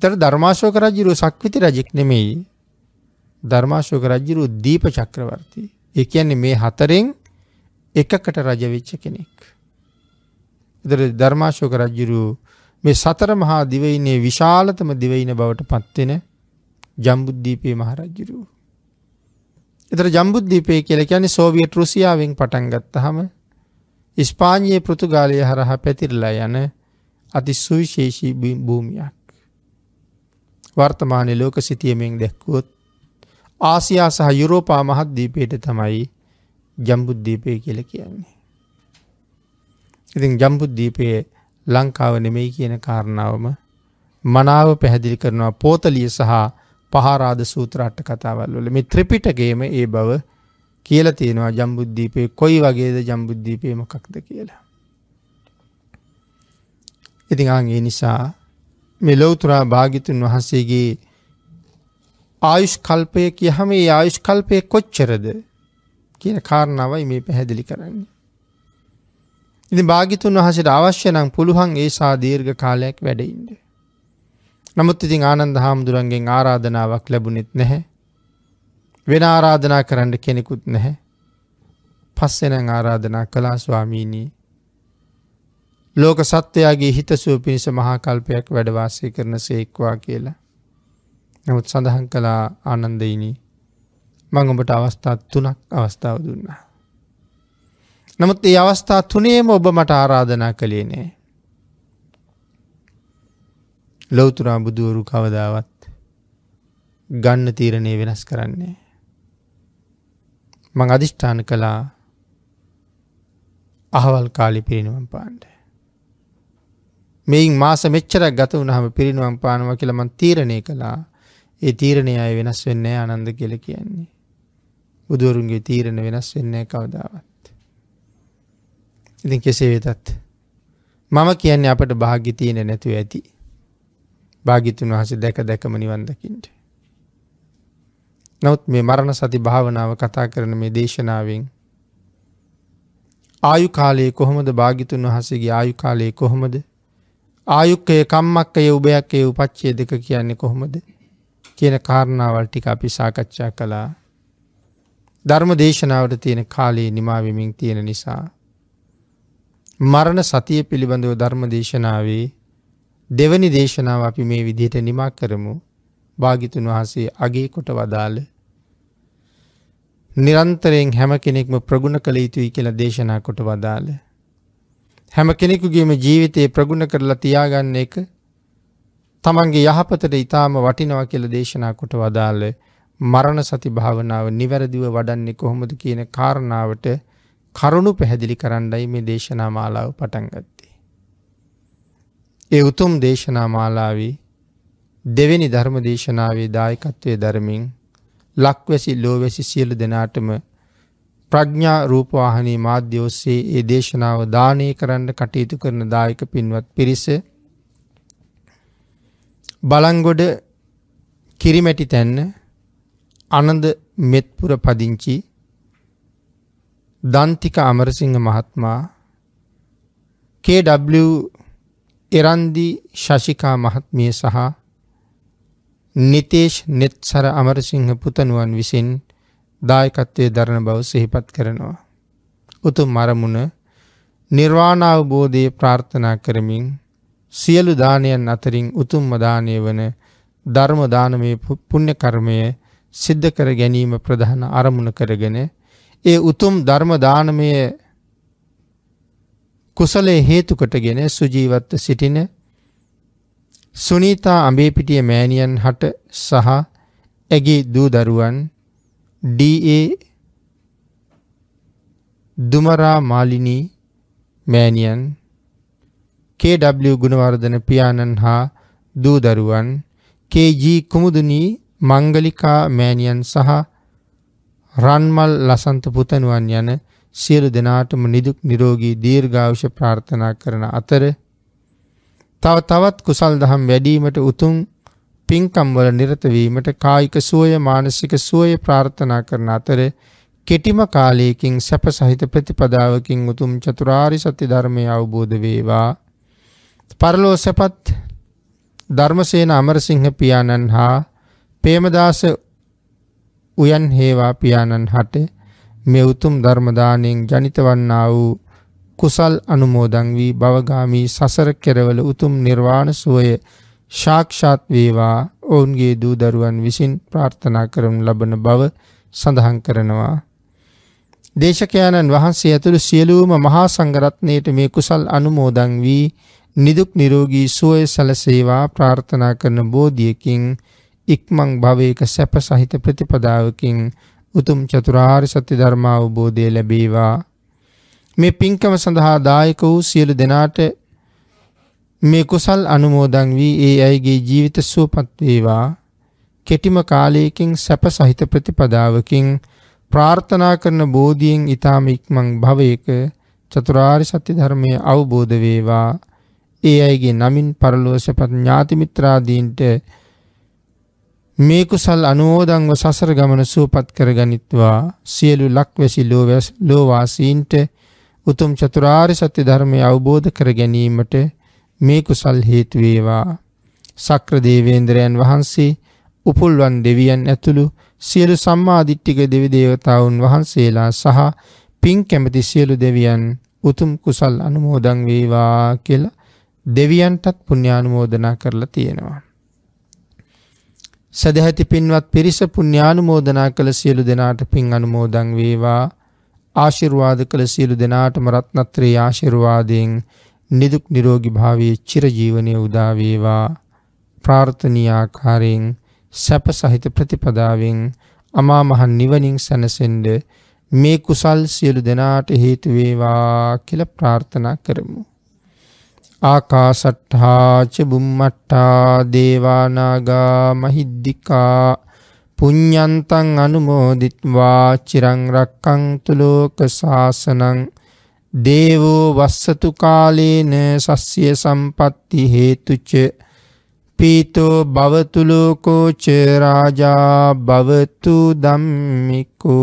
තර ධර්මාශෝක රජ්ජිරු සක්විති රජෙක් නෙමෙයි ධර්මාශෝක රජ්ජිරු දීප චක්‍රවර්ති. ඒ කියන්නේ මේ හතරෙන් එකකට රජවෙච්ච කෙනෙක්. එතර ධර්මාශෝක රජ්ජුරු මේ සතර මහා දිවයිනේ විශාලතම දිවයින බවට පත්වෙන ජම්බුද්ධීපයේ මහරජ්ජුරු. එතර ජම්බුද්ධීපය කියල කියන්නේ සෝවියට් රුසියාවෙන් පටන්ගත්ත හම ඉස්පානයේ පෘතුගාලය හරහා පැතිරලා යන අති සුවිශේෂී භූමියක්. වර්තමානය ලෝක සිතියමෙන් දැක්වුවොත් ආසියා සහ යුරෝපා මහත්දීපයට තමයි ජම්බුද්ධීපය කියල කියන්නේ. ඉතින් ජම්බුද්ධීපය ලංකාව නෙමෙයි කියන කාරණාවම මනාව පැහැදිලි කරනවා පෝතලිය සහ පහරාද සූත්‍රාට්ට කතාවල් වල මේ ත්‍රිපිටගේම ඒ බව කියල තියෙනවා ජම්බුද්ධීපය කොයි වගේද ජම්බුද්ධීපය මොකක්ද කියලා. ඉතින් ඒ නිසා මේ ලොවතුරා භාගිතුන් වහන්සේගේ ආයුෂ් කල්පය කියහම ඒ ආයුෂ් කල්පය කොච්චරද කියන කාරණාවයි මේ පැහැදිලි කරන්නේ. ඉති භාගිතුන් වහසට අවශ්‍ය නම් පුළුවන් ඒ සා දීර්ඝ කාලයක් වැඩඉන්ඩ. නමුත් ඉතින් ආනන්ද හාමුදුරන්ගෙන් ආරාධනාවක් ලැබුණෙත් නැහැ. වෙන ආරාධනා කරන්න කෙනෙකුත් නැහැ. පස්සෙන ආරාධනා කලා ස්වාමීනී. ලෝක සත්වයාගේ හිතසුව පිණිස මහාකල්පයක් වැඩවාසය කරන සේක්වා කියලා. නමුත් සඳහන් කලා ආනන්දයිනී මං ඔබට අවස්ථාත් තුනක් අවස්ථාව දුන්නා. නමුත් ඒ අවස්ථා තුනේම ඔබ මට ආරාධනා කළේ නෑ. ලොවතුරා බුදුවරු කවදාවත් ගන්න තීරණය වෙනස් කරන්නේ. මං අධිෂ්ඨාන කළා අහවල් කාලි පිරිනිවම් පාන්ඩ. මෙයින් මාස මෙච්චරක් ගත වුණහම පිරිනිවම් පානව කියලමන් තීරණය කළා ඒ තීරණය අය වෙනස් වෙන්නේ අනන්ද කියල කියන්නේ. බුදුවරුන්ගේ තීරණ වෙනස් වෙන්නේ කවදාවත්. ඉතින් කෙසේ වෙතත්. මම කියන්නේ අපට භාග්‍ය තියෙන නැතුව ඇති. භාගිතුන් වහස දැක දැකම නිවන් දකිින්ට. නවත් මේ මරණ සති භාවනාව කතා කරන මේ දේශනාවෙන් ආයු කාලයේ කොහොමද භාගිතුන් වහසගේ ආයු කාලයේ කොහොමද ආයුක්කය කම්මක්කය උභයක්කය උපච්චය දෙක කියන්නේ කොහොමද කියන කාරණාවල් ටික අපි සාකච්ඡා කළා ධර්ම දේශනාවට තියෙන කාලයේ නිමාවෙමින් තියෙන නිසා. මරණ සතිය පිළිබඳව ධර්ම දේශනාවේ දෙවනි දේශනාව අපි මේ විදිහට නිමා කරමු භාගිතුන් වහසේ අගේ කොට වදාළ නිරන්තරයෙන් හැම කෙනෙක්ම ප්‍රගුණ කළ යුතුයි කියලා දේශනා කොට වදාළ. හැම කෙනෙකුගේම ජීවිතයේ ප්‍රගුණ කරලා තියාගන්න එක තමන්ගේ යහපතට ඉතාම වටිනව කියල දේශනා කොට වදාළ මරණ සති භාවනාව නිවැරදිව වඩන්නේ කොහොමද කියන කාරණාවට කරුණු පැහැදිලි කරන්නයි මේ දේශනා මාලාව පටන් ගත්තේ. ඒ උතුම් දේශනා මාලාවේ දෙවෙනි ධර්ම දේශනාවේ දායකත්වය ධර්මින් ලක්වැසි ලෝවැසි සියලු දෙනාටම ප්‍රඥා රූපවාහනී මාධ්‍ය ඔස්සේ ඒ දේශනාව දානය කරන්න කටයුතු කරන දායක පින්වත් පිරිස බලංගොඩ කිරිමැටි තැන්න අනඳ මෙත්පුර පදිංචි දන්තික අමරසිංහ මහත්මා KW එරන්දි ශශිකා මහත්මිය සහ නිතේෂ් නෙත්සර අමරසිංහ පුතනුවන් විසින් දායකත්වය දරණ බව සිහිපත් කරනවා. උතුම් මරමුණ නිර්වාණාවබෝධය ප්‍රාර්ථනා කරමින් සියලු දානයන් අතරින් උතුම්ම දානය වන ධර්මදානමය පුුණ්‍ය කර්මය සිද්ධ කර ගැනීම ප්‍රධාන අරමුණ කරගෙන ඒ උතුම් ධර්මදානමය කුසලේ හේතුකටගෙන සුජීවත්ව සිටින සුනීතා අඹේපිටිය මෑණියන් හට සහ ඇගේ දූ දරුවන් ඩඒ දුමරා මාලිනී මෑණියන් KW ගුණවර්ධන පියාණන් හා දූ දරුවන් KG කුමුදුනී මංගලිකා මෑණියන් සහ රන්මල් ලසන්ත පුතනුවන් යන සියලු දෙනාටම නිදුක් නිරෝගී දීර්ඝායුෂ ප්‍රාර්ථනා කරන අතර තව තවත් කුසල් දහම් වැඩීමට උතුම් පින්කම් වල නිරත වීමට කායික සුවය මානසික සුවය ප්‍රාර්ථනා කරන අතර කෙටිම කාලයකින් සැප සහිත ප්‍රතිපදාවකින් උතුම් චතුරාරි සත්‍ය ධර්මය අවබෝධ වේවා. පරලෝ සැපත් ධර්මසේන අමරසිංහ පියාණන් හා පේමදාස උයන් හේවා පියාණන් හට මේ උතුම් ධර්මදානයෙන් ජනිත වන්නා වූ කුසල් අනුමෝදන් වී භවගාමී සසර කෙරවල උතුම් නිර්වාණ සුවය ශාක්ෂාත් වේවා ඔවුන්ගේ දූ දරුවන් විසින් ප්‍රාර්ථනා කරනු ලබන බව සඳහන් කරනවා. දේශකයාණන් වහන්සේ ඇතුළු සියලූම මහා සංගරත්නයට මේ කුසල් අනුමෝදන් වී නිදුක් නිරෝගී සුවය සලසේවා ප්‍රාර්ථනා කරන බෝධියකින් ඉක්මං භවයක සැප සහිත ප්‍රතිපදාවකින් උතුම් චතුරාර්ය සත්‍ය ධර්මාවබෝධය ලැබේවා. මේ පින්කම සඳහා දායක වූ සියලු දෙනාට මේ කුසල් අනුමෝදන් වී ඒ අයගේ ජීවිත සුවපත් වේවා. කෙටිම කාලයකින් සැප සහිත ප්‍රතිපදාවකින් ප්‍රාර්ථනා කරන බෝධියෙන් ඊ타ම ඉක්මන් භවයක චතුරාර්ය සත්‍ය ධර්මය අවබෝධ වේවා. ඒ අයගේ නමින් පරලෝක සපත් ඥාති මිත්‍රාදීන්ට මේ කුසල් අනුමෝදන්ව සසර ගමන සුවපත් කරගනිත්වා සියලු ලක්වැසි ලෝවාසීන්ට උතුම් චතුරාර්ය සත්‍ය ධර්මය අවබෝධ කර ගැනීමට මේ කුසල් හේතු වේවා. සක්‍ර දේවේන්ද්‍රයන් වහන්සේ උපුල්වන් දෙවියන් ඇතුළු සියලු සම්මාදිට්ඨික දෙවි දේවතාවුන් වහන්සේලා සහ පින් කැමති සියලු දෙවියන් උතුම් කුසල් අනුමෝදන් වේවා කියලා දෙවියන්ටත් පුණ්‍යානුමෝදනා කරලා තියෙනවා. සදැහැති පින්වත් පිරිස පුණ්‍යානුමෝදනා කළ සියලු දෙනාට පින් අනුමෝදන් වේවා ආශිර්වාද කළ සියලු දෙනාටම රත්නත්‍රේ ආශිර්වාදයෙන් නිදුක් නිරෝගී භාවයේ චිරජීවනයේ උදා වේවා ප්‍රාර්ථනීය ආකාරයෙන් සැප සහිත ප්‍රතිපදාවෙන් අමා මහ නිවනින් සැනසෙන්න මේ කුසල් සියලු දෙනාට හේතු වේවා කියලා ප්‍රාර්ථනා කරමු. ආකාසට්ඨා ච බුම්මට්ඨා දේවා නාග මහිද්దికා පුඤ්ඤන්තං අනුමෝදිත්වා චිරං රක්ඛන්තු ලෝක සාසනං දේවෝ වස්සතු කාලේන සස්්‍ය සම්පatti හේතුච පීතෝ භවතු ලෝකෝ ච රාජා භවතු ධම්මිකෝ